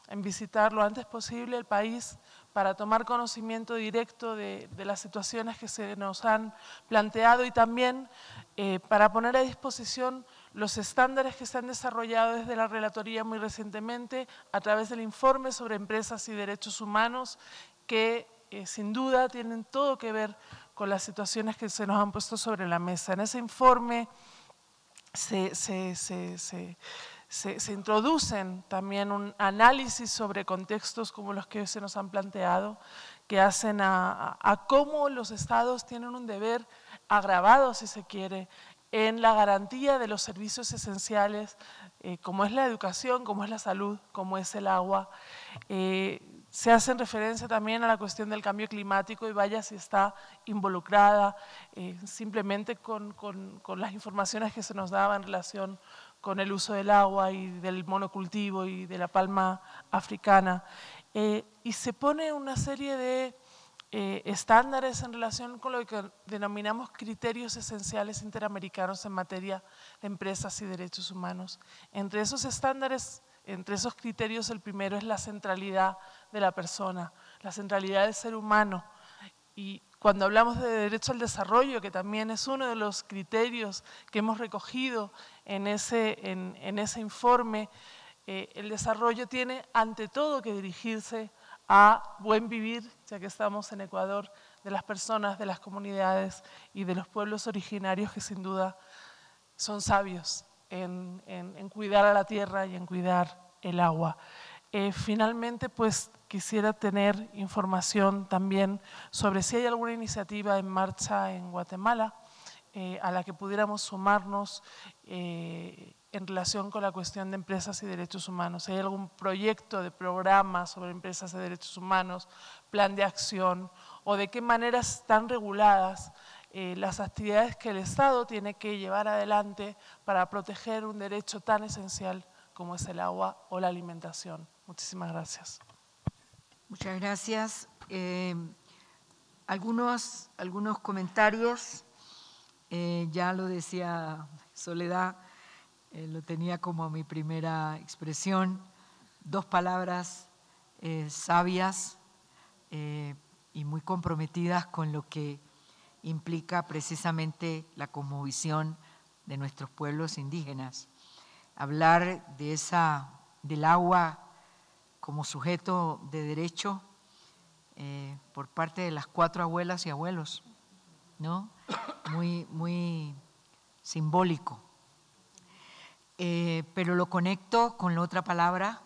en visitar lo antes posible el país para tomar conocimiento directo de, las situaciones que se nos han planteado y también eh, para poner a disposición los estándares que se han desarrollado desde la Relatoría muy recientemente a través del informe sobre empresas y derechos humanos que sin duda tienen todo que ver con las situaciones que se nos han puesto sobre la mesa. En ese informe se, se, introducen también un análisis sobre contextos como los que se nos han planteado, que hacen a, cómo los estados tienen un deber agravado, si se quiere, en la garantía de los servicios esenciales, eh, como es la educación, como es la salud, como es el agua. Eh, se hacen referencia también a la cuestión del cambio climático y vaya si está involucrada eh, simplemente con, las informaciones que se nos daban en relación con el uso del agua y del monocultivo y de la palma africana. Eh, y se pone una serie de eh, estándares en relación con lo que denominamos criterios esenciales interamericanos en materia de empresas y derechos humanos. Entre esos estándares entre esos criterios, el primero es la centralidad de la persona, la centralidad del ser humano. Y cuando hablamos de derecho al desarrollo, que también es uno de los criterios que hemos recogido en ese, en, ese informe, eh, el desarrollo tiene ante todo que dirigirse a buen vivir, ya que estamos en Ecuador, de las personas, de las comunidades y de los pueblos originarios que sin duda son sabios en, cuidar a la tierra y en cuidar el agua. Eh, finalmente, pues quisiera tener información también sobre si hay alguna iniciativa en marcha en Guatemala eh, a la que pudiéramos sumarnos eh, en relación con la cuestión de empresas y derechos humanos. Si hay algún proyecto de programa sobre empresas y derechos humanos, plan de acción o de qué maneras están reguladas las actividades que el Estado tiene que llevar adelante para proteger un derecho tan esencial como es el agua o la alimentación. Muchísimas gracias. Muchas gracias. Eh, algunos, algunos comentarios, eh, ya lo decía Soledad, lo tenía como mi primera expresión, dos palabras sabias y muy comprometidas con lo que implica precisamente la conmovisión de nuestros pueblos indígenas. Hablar de esa, del agua como sujeto de derecho eh, por parte de las cuatro abuelas y abuelos, ¿no? Muy, muy simbólico. Eh, pero lo conecto con la otra palabra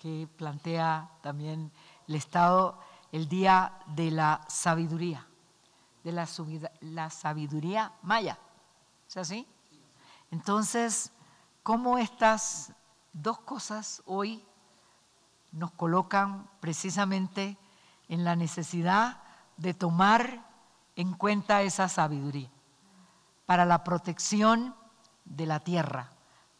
que plantea también el Estado, el Día de la Sabiduría de la, la sabiduría maya. ¿Es así? Entonces, ¿cómo estas dos cosas hoy nos colocan precisamente en la necesidad de tomar en cuenta esa sabiduría para la protección de la tierra,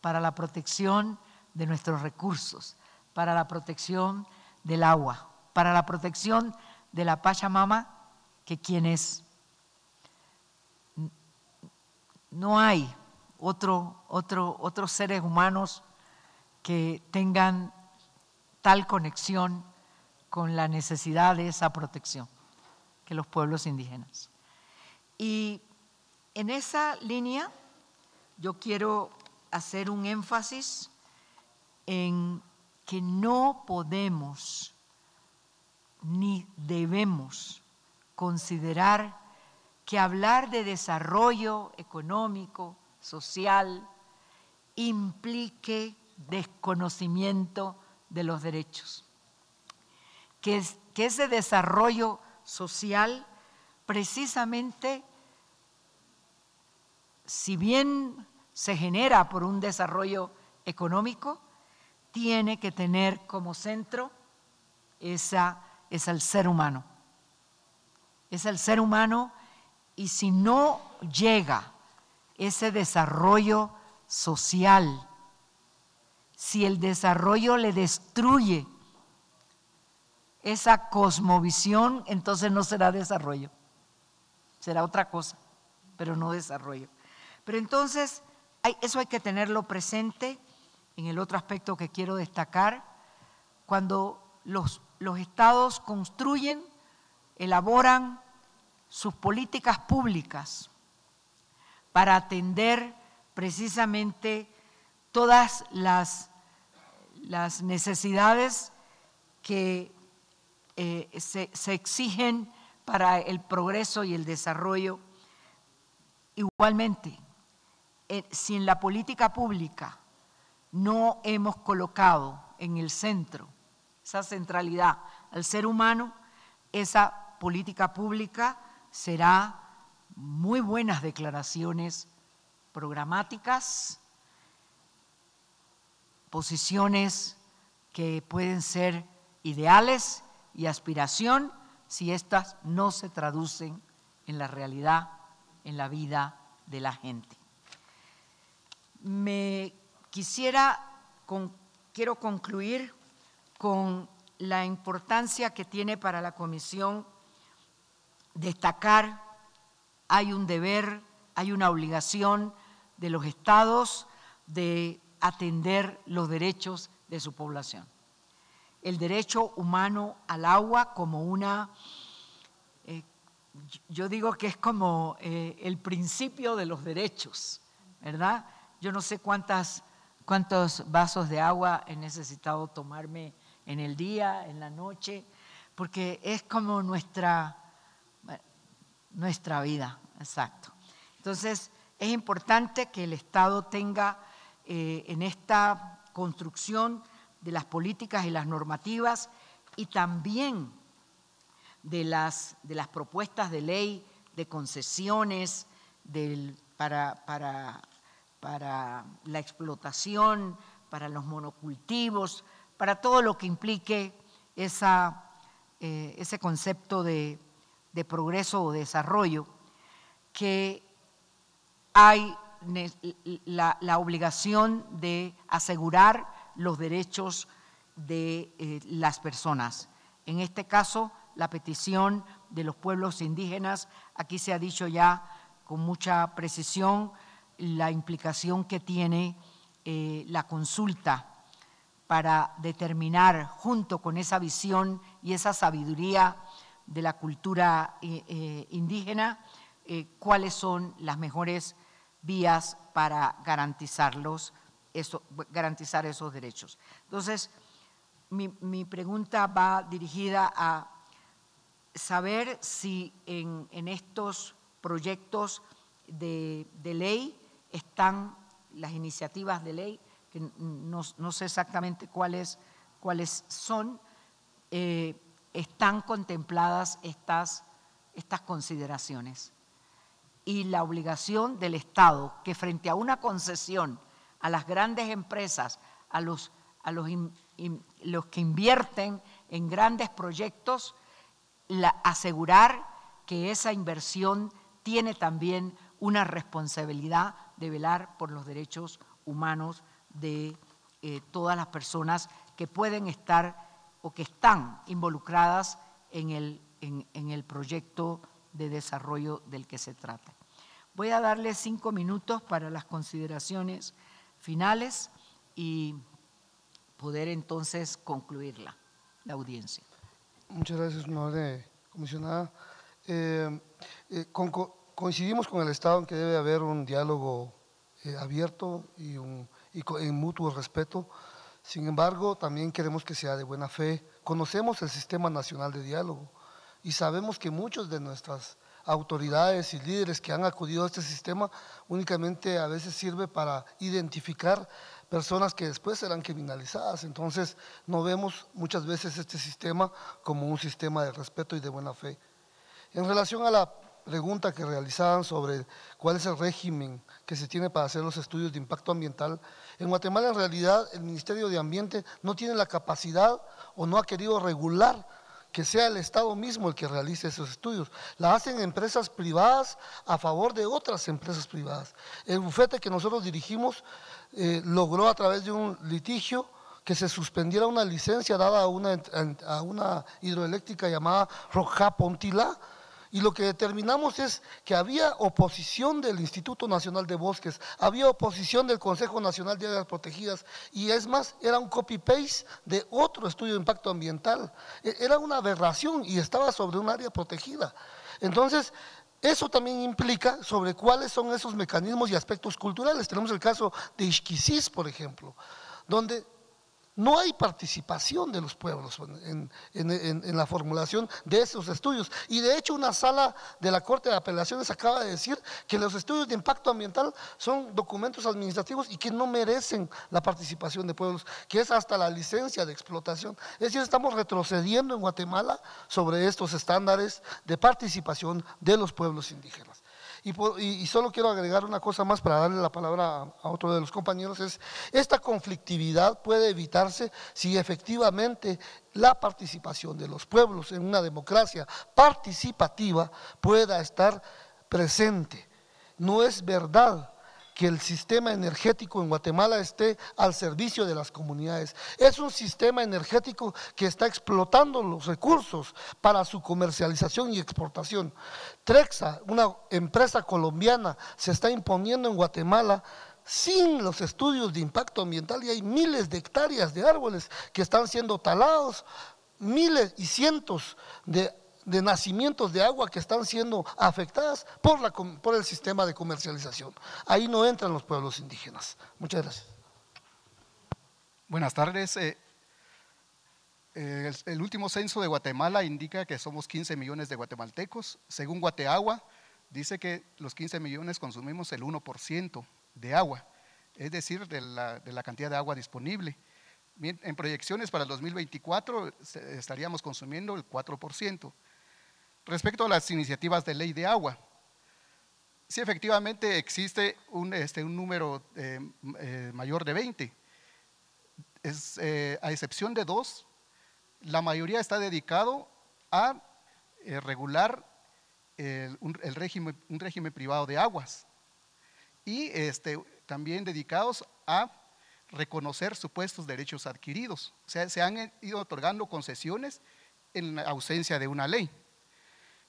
para la protección de nuestros recursos, para la protección del agua, para la protección de la Pachamama, que quienes no hay otro, otro, otros seres humanos que tengan tal conexión con la necesidad de esa protección que los pueblos indígenas. Y en esa línea yo quiero hacer un énfasis en que no podemos ni debemos considerar que hablar de desarrollo económico, social, implique desconocimiento de los derechos. Que, que ese desarrollo social precisamente, si bien se genera por un desarrollo económico, tiene que tener como centro esa, es el ser humano. Es el ser humano y si no llega ese desarrollo social, si el desarrollo le destruye esa cosmovisión, entonces no será desarrollo, será otra cosa, pero no desarrollo. Pero entonces, eso hay que tenerlo presente en el otro aspecto que quiero destacar, cuando los, los estados construyen, elaboran sus políticas públicas para atender precisamente todas las, las necesidades que eh, se, se exigen para el progreso y el desarrollo. Igualmente, si en la política pública no hemos colocado en el centro esa centralidad al ser humano, esa política pública será muy buenas declaraciones programáticas, posiciones que pueden ser ideales y aspiración si éstas no se traducen en la realidad, en la vida de la gente. Me quisiera, quiero concluir con la importancia que tiene para la Comisión destacar, hay un deber, hay una obligación de los estados de atender los derechos de su población. El derecho humano al agua como una, eh, yo digo que es como eh, el principio de los derechos, ¿verdad? Yo no sé cuántas, cuántos vasos de agua he necesitado tomarme en el día, en la noche, porque es como nuestra, nuestra vida, exacto. Entonces, es importante que el Estado tenga eh, en esta construcción de las políticas y las normativas y también de las, de las propuestas de ley de concesiones para, para, para la explotación, para los monocultivos, para todo lo que implique esa, eh, ese concepto de, progreso o desarrollo, que hay la, obligación de asegurar los derechos de eh, las personas. En este caso, la petición de los pueblos indígenas, aquí se ha dicho ya con mucha precisión la implicación que tiene eh, la consulta para determinar junto con esa visión y esa sabiduría de la cultura eh, indígena cuáles son las mejores vías para garantizarlos, garantizar esos derechos. Entonces, mi, pregunta va dirigida a saber si en, estos proyectos de, de ley están las iniciativas de ley que no, sé exactamente cuáles, cuáles son, eh, están contempladas estas, estas consideraciones. Y la obligación del Estado que frente a una concesión a las grandes empresas, a los, a los los que invierten en grandes proyectos, la- asegurar que esa inversión tiene también una responsabilidad de velar por los derechos humanos de eh, todas las personas que pueden estar o que están involucradas en el, en el proyecto de desarrollo del que se trata. Voy a darle cinco minutos para las consideraciones finales y poder entonces concluirla, la audiencia. Muchas gracias, honorable comisionada. Eh, eh, con- co- coincidimos con el Estado en que debe haber un diálogo eh, abierto y, un, y co- en mutuo respeto. Sin embargo, también queremos que sea de buena fe. Conocemos el Sistema Nacional de Diálogo y sabemos que muchos de nuestras autoridades y líderes que han acudido a este sistema únicamente a veces sirve para identificar personas que después serán criminalizadas. Entonces, no vemos muchas veces este sistema como un sistema de respeto y de buena fe. En relación a la pregunta que realizaban sobre cuál es el régimen que se tiene para hacer los estudios de impacto ambiental, en Guatemala en realidad el Ministerio de Ambiente no tiene la capacidad o no ha querido regular que sea el Estado mismo el que realice esos estudios. La hacen empresas privadas a favor de otras empresas privadas. El bufete que nosotros dirigimos eh, logró a través de un litigio que se suspendiera una licencia dada a una, hidroeléctrica llamada Roja Pontilá, y lo que determinamos es que había oposición del Instituto Nacional de Bosques, había oposición del Consejo Nacional de Áreas Protegidas, y es más, era un copy-paste de otro estudio de impacto ambiental. E- Era una aberración y estaba sobre un área protegida. Entonces, eso también implica sobre cuáles son esos mecanismos y aspectos culturales. Tenemos el caso de Ixquisis, por ejemplo, donde no hay participación de los pueblos en, la formulación de esos estudios. Y de hecho una sala de la Corte de Apelaciones acaba de decir que los estudios de impacto ambiental son documentos administrativos y que no merecen la participación de pueblos, que es hasta la licencia de explotación. Es decir, estamos retrocediendo en Guatemala sobre estos estándares de participación de los pueblos indígenas. Y, solo quiero agregar una cosa más para darle la palabra a, a otro de los compañeros, es esta conflictividad puede evitarse si efectivamente la participación de los pueblos en una democracia participativa pueda estar presente. No es verdad que el sistema energético en Guatemala esté al servicio de las comunidades. Es un sistema energético que está explotando los recursos para su comercialización y exportación. Trexa, una empresa colombiana, se está imponiendo en Guatemala sin los estudios de impacto ambiental y hay miles de hectáreas de árboles que están siendo talados, miles y cientos de, de nacimientos de agua que están siendo afectadas por, la, por el sistema de comercialización. Ahí no entran los pueblos indígenas. Muchas gracias. Buenas tardes. eh, eh, el, último censo de Guatemala indica que somos 15 millones de guatemaltecos. Según Guateagua, dice que los 15 millones consumimos el 1% de agua, es decir, de la, de la cantidad de agua disponible. En proyecciones para el 2024 se- estaríamos consumiendo el 4%. Respecto a las iniciativas de ley de agua, sí efectivamente existe un, este, número eh, eh, mayor de 20 es, eh, a excepción de dos, la mayoría está dedicado a regular el, un, régimen, un régimen privado de aguas y este, también dedicados a reconocer supuestos derechos adquiridos. O sea, se han ido otorgando concesiones en ausencia de una ley.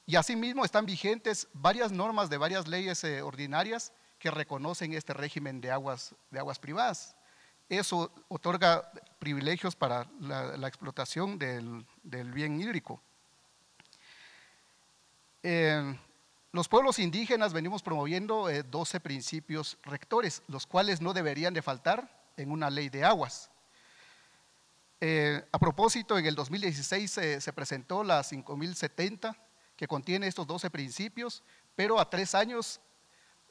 Y asimismo están vigentes varias normas de varias leyes eh, ordinarias que reconocen este régimen de aguas, de aguas privadas. Eso otorga privilegios para la, explotación del, del bien hídrico. Eh, los pueblos indígenas venimos promoviendo eh, 12 principios rectores, los cuales no deberían de faltar en una ley de aguas. Eh, a propósito, en el 2016 eh, se presentó la 5070, que contiene estos 12 principios, pero a tres años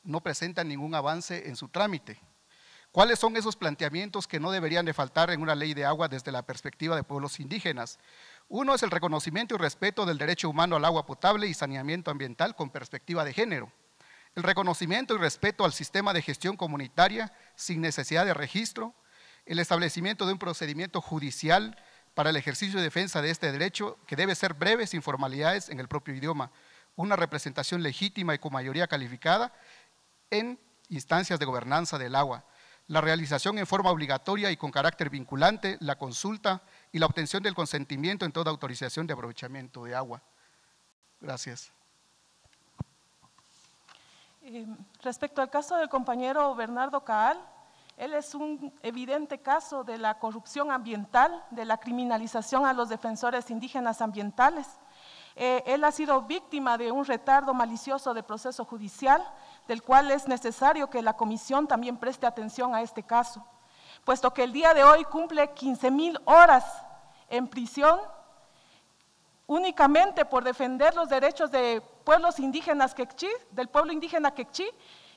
no presenta ningún avance en su trámite. ¿Cuáles son esos planteamientos que no deberían de faltar en una ley de agua desde la perspectiva de pueblos indígenas? Uno es el reconocimiento y respeto del derecho humano al agua potable y saneamiento ambiental con perspectiva de género. El reconocimiento y respeto al sistema de gestión comunitaria sin necesidad de registro. el establecimiento de un procedimiento judicial para el ejercicio y defensa de este derecho que debe ser breve, sin formalidades en el propio idioma, una representación legítima y con mayoría calificada en instancias de gobernanza del agua, la realización en forma obligatoria y con carácter vinculante, la consulta y la obtención del consentimiento en toda autorización de aprovechamiento de agua. Gracias. Eh, respecto al caso del compañero Bernardo Caal, él es un evidente caso de la corrupción ambiental, de la criminalización a los defensores indígenas ambientales. Eh, él ha sido víctima de un retardo malicioso de proceso judicial, del cual es necesario que la comisión también preste atención a este caso, puesto que el día de hoy cumple 15 mil horas en prisión únicamente por defender los derechos de pueblos indígenas quechí, del pueblo indígena quechí,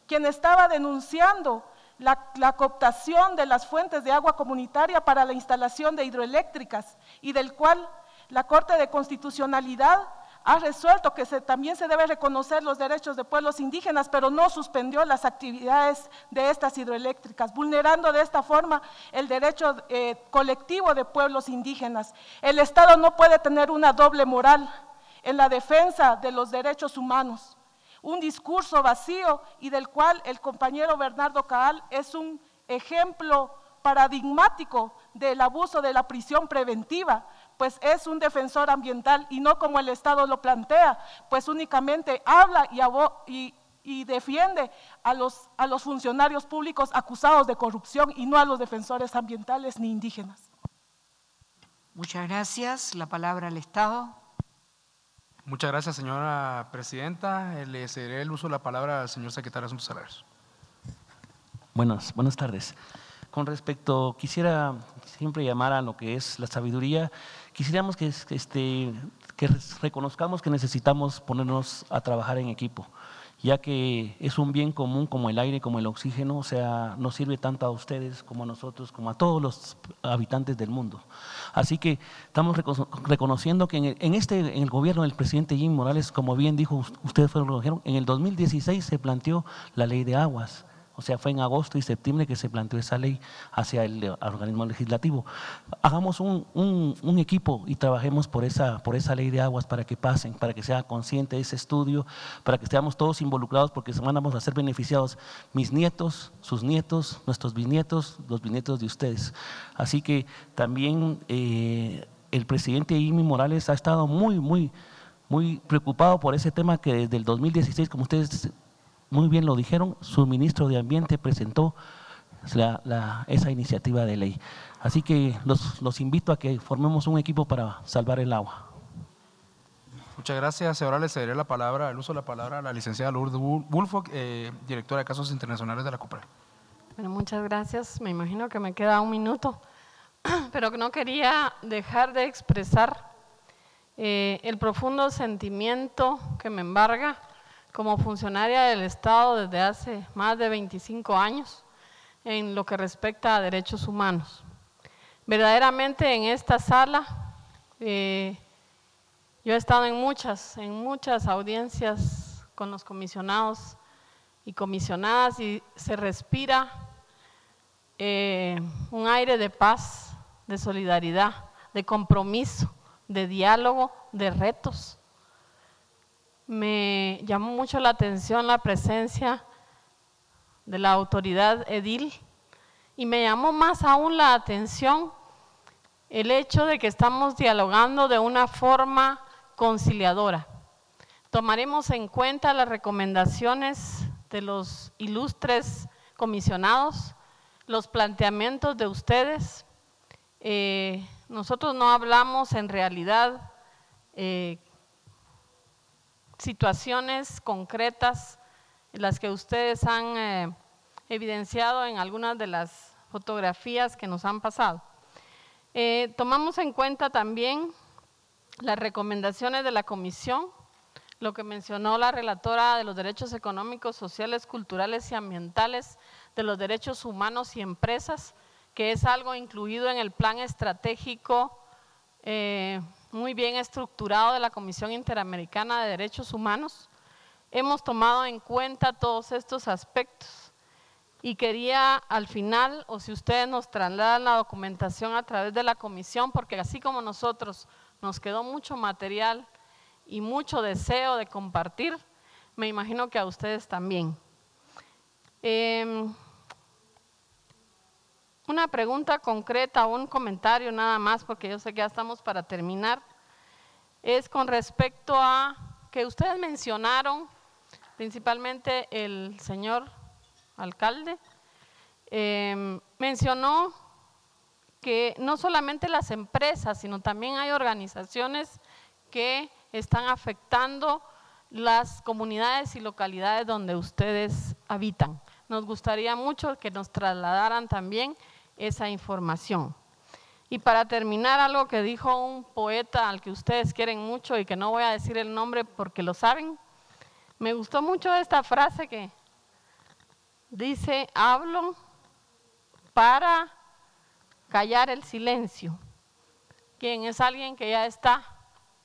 quien estaba denunciando la, cooptación de las fuentes de agua comunitaria para la instalación de hidroeléctricas y del cual la Corte de Constitucionalidad ha resuelto que también se debe reconocer los derechos de pueblos indígenas, pero no suspendió las actividades de estas hidroeléctricas, vulnerando de esta forma el derecho eh, colectivo de pueblos indígenas. El Estado no puede tener una doble moral en la defensa de los derechos humanos un discurso vacío y del cual el compañero Bernardo Caal es un ejemplo paradigmático del abuso de la prisión preventiva, pues es un defensor ambiental y no como el Estado lo plantea, pues únicamente habla y, y, defiende a los, a los funcionarios públicos acusados de corrupción y no a los defensores ambientales ni indígenas. Muchas gracias. La palabra al Estado. Muchas gracias, señora presidenta. Le cederé el uso de la palabra al señor secretario de Asuntos. Buenas, buenas tardes. Con respecto, quisiera siempre llamar a lo que es la sabiduría. Quisiéramos que, este, que reconozcamos que necesitamos ponernos a trabajar en equipo ya que es un bien común como el aire, como el oxígeno, o sea, nos sirve tanto a ustedes como a nosotros, como a todos los habitantes del mundo. Así que estamos reconociendo que en, el, en este, en el gobierno del presidente Jim Morales, como bien dijo, ustedes fueron en el 2016 se planteó la ley de aguas o sea, fue en agosto y septiembre que se planteó esa ley hacia el organismo legislativo. Hagamos un, equipo y trabajemos por esa, por esa ley de aguas para que pasen, para que sea consciente de ese estudio, para que estemos todos involucrados, porque vamos a ser beneficiados mis nietos, sus nietos, nuestros bisnietos, los bisnietos de ustedes. Así que también eh, el presidente Imi Morales ha estado muy, muy, muy preocupado por ese tema que desde el 2016, como ustedes muy bien lo dijeron, su ministro de Ambiente presentó esa iniciativa de ley. Así que los, invito a que formemos un equipo para salvar el agua. Muchas gracias. Ahora le cederé la palabra, el uso de la palabra a la licenciada Lourdes Woolfolk, eh, directora de Casos Internacionales de la CUPRE. Bueno, muchas gracias. Me imagino que me queda un minuto, pero no quería dejar de expresar eh, el profundo sentimiento que me embarga como funcionaria del Estado desde hace más de 25 años en lo que respecta a derechos humanos. Verdaderamente en esta sala, eh, yo he estado en muchas, en muchas audiencias con los comisionados y comisionadas y se respira eh, un aire de paz, de solidaridad, de compromiso, de diálogo, de retos me llamó mucho la atención la presencia de la autoridad edil y me llamó más aún la atención el hecho de que estamos dialogando de una forma conciliadora. Tomaremos en cuenta las recomendaciones de los ilustres comisionados, los planteamientos de ustedes. Eh, nosotros no hablamos en realidad eh, situaciones concretas, las que ustedes han eh, evidenciado en algunas de las fotografías que nos han pasado. Eh, tomamos en cuenta también las recomendaciones de la comisión, lo que mencionó la relatora de los derechos económicos, sociales, culturales y ambientales, de los derechos humanos y empresas, que es algo incluido en el plan estratégico eh, muy bien estructurado de la Comisión Interamericana de Derechos Humanos. Hemos tomado en cuenta todos estos aspectos y quería al final, o si ustedes nos trasladan la documentación a través de la comisión, porque así como nosotros nos quedó mucho material y mucho deseo de compartir, me imagino que a ustedes también. Em, una pregunta concreta o un comentario nada más, porque yo sé que ya estamos para terminar, es con respecto a que ustedes mencionaron, principalmente el señor alcalde, em, mencionó que no solamente las empresas, sino también hay organizaciones que están afectando las comunidades y localidades donde ustedes habitan. Nos gustaría mucho que nos trasladaran también esa información. Y para terminar, algo que dijo un poeta al que ustedes quieren mucho y que no voy a decir el nombre porque lo saben, me gustó mucho esta frase que dice, hablo para callar el silencio. Quien es alguien que ya está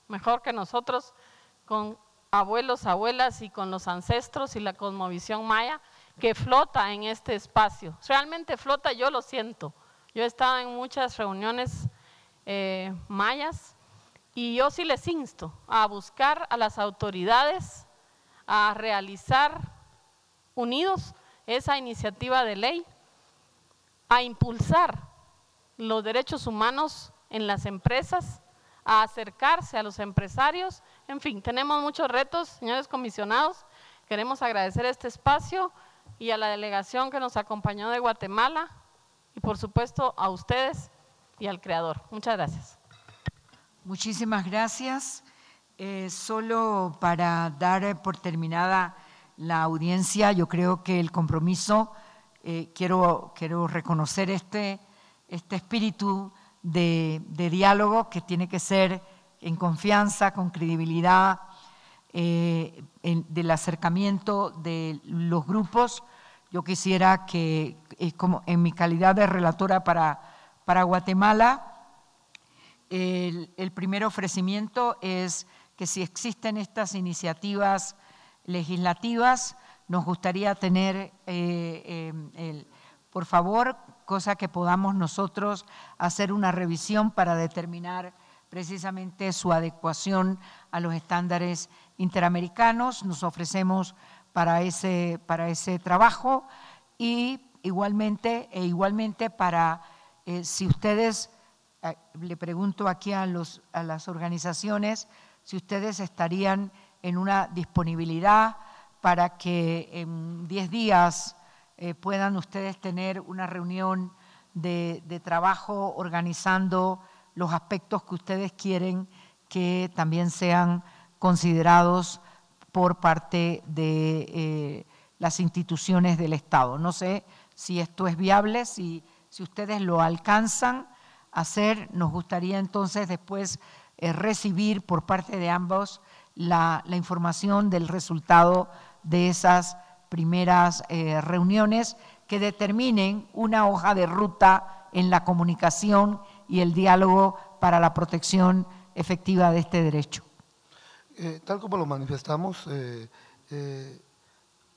mejor que nosotros con abuelos, abuelas y con los ancestros y la cosmovisión maya que flota en este espacio. Realmente flota, yo lo siento. Yo he estado en muchas reuniones eh, mayas y yo sí les insto a buscar a las autoridades a realizar unidos esa iniciativa de ley, a impulsar los derechos humanos en las empresas, a acercarse a los empresarios. En fin, tenemos muchos retos, señores comisionados. Queremos agradecer este espacio y a la delegación que nos acompañó de Guatemala y por supuesto a ustedes y al creador. Muchas gracias. Muchísimas gracias. Eh, solo para dar por terminada la audiencia, yo creo que el compromiso, eh, quiero, quiero reconocer este, este espíritu de, diálogo que tiene que ser en confianza, con credibilidad, eh, del acercamiento de los grupos. Yo quisiera que, como en mi calidad de relatora para, para Guatemala, el, primer ofrecimiento es que si existen estas iniciativas legislativas, nos gustaría tener, eh, eh, por favor, cosa que podamos nosotros hacer una revisión para determinar precisamente su adecuación a los estándares interamericanos. Nos ofrecemos para ese, para ese trabajo y igualmente, e igualmente para, eh, si ustedes, le pregunto aquí a, los, a las organizaciones, si ustedes estarían en una disponibilidad para que en 10 días eh, puedan ustedes tener una reunión de, trabajo organizando los aspectos que ustedes quieren que también sean considerados por parte de eh, las instituciones del Estado. No sé si esto es viable, si, si ustedes lo alcanzan a hacer, nos gustaría entonces después eh, recibir por parte de ambos la, información del resultado de esas primeras eh, reuniones que determinen una hoja de ruta en la comunicación y el diálogo para la protección efectiva de este derecho. Eh, tal como lo manifestamos,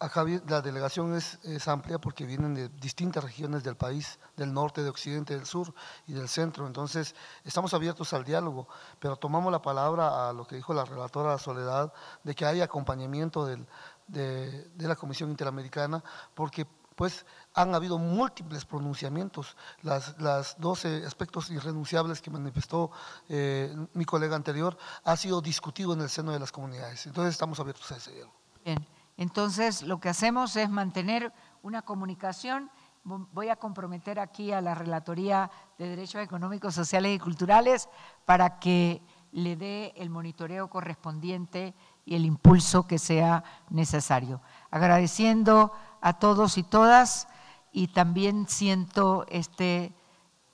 Acá la delegación es, amplia porque vienen de distintas regiones del país, del norte, de occidente, del sur y del centro. Entonces, estamos abiertos al diálogo, pero tomamos la palabra a lo que dijo la relatora Soledad, de que hay acompañamiento de, la Comisión Interamericana, porque pues han habido múltiples pronunciamientos. Las, las 12 aspectos irrenunciables que manifestó eh, mi colega anterior ha sido discutido en el seno de las comunidades. Entonces, estamos abiertos a ese diálogo. Bien. Entonces, lo que hacemos es mantener una comunicación. Voy a comprometer aquí a la Relatoría de Derechos Económicos, Sociales y Culturales para que le dé el monitoreo correspondiente y el impulso que sea necesario. Agradeciendo a todos y todas y también siento este,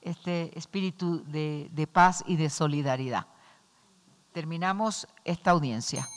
este espíritu de paz y de solidaridad. Terminamos esta audiencia.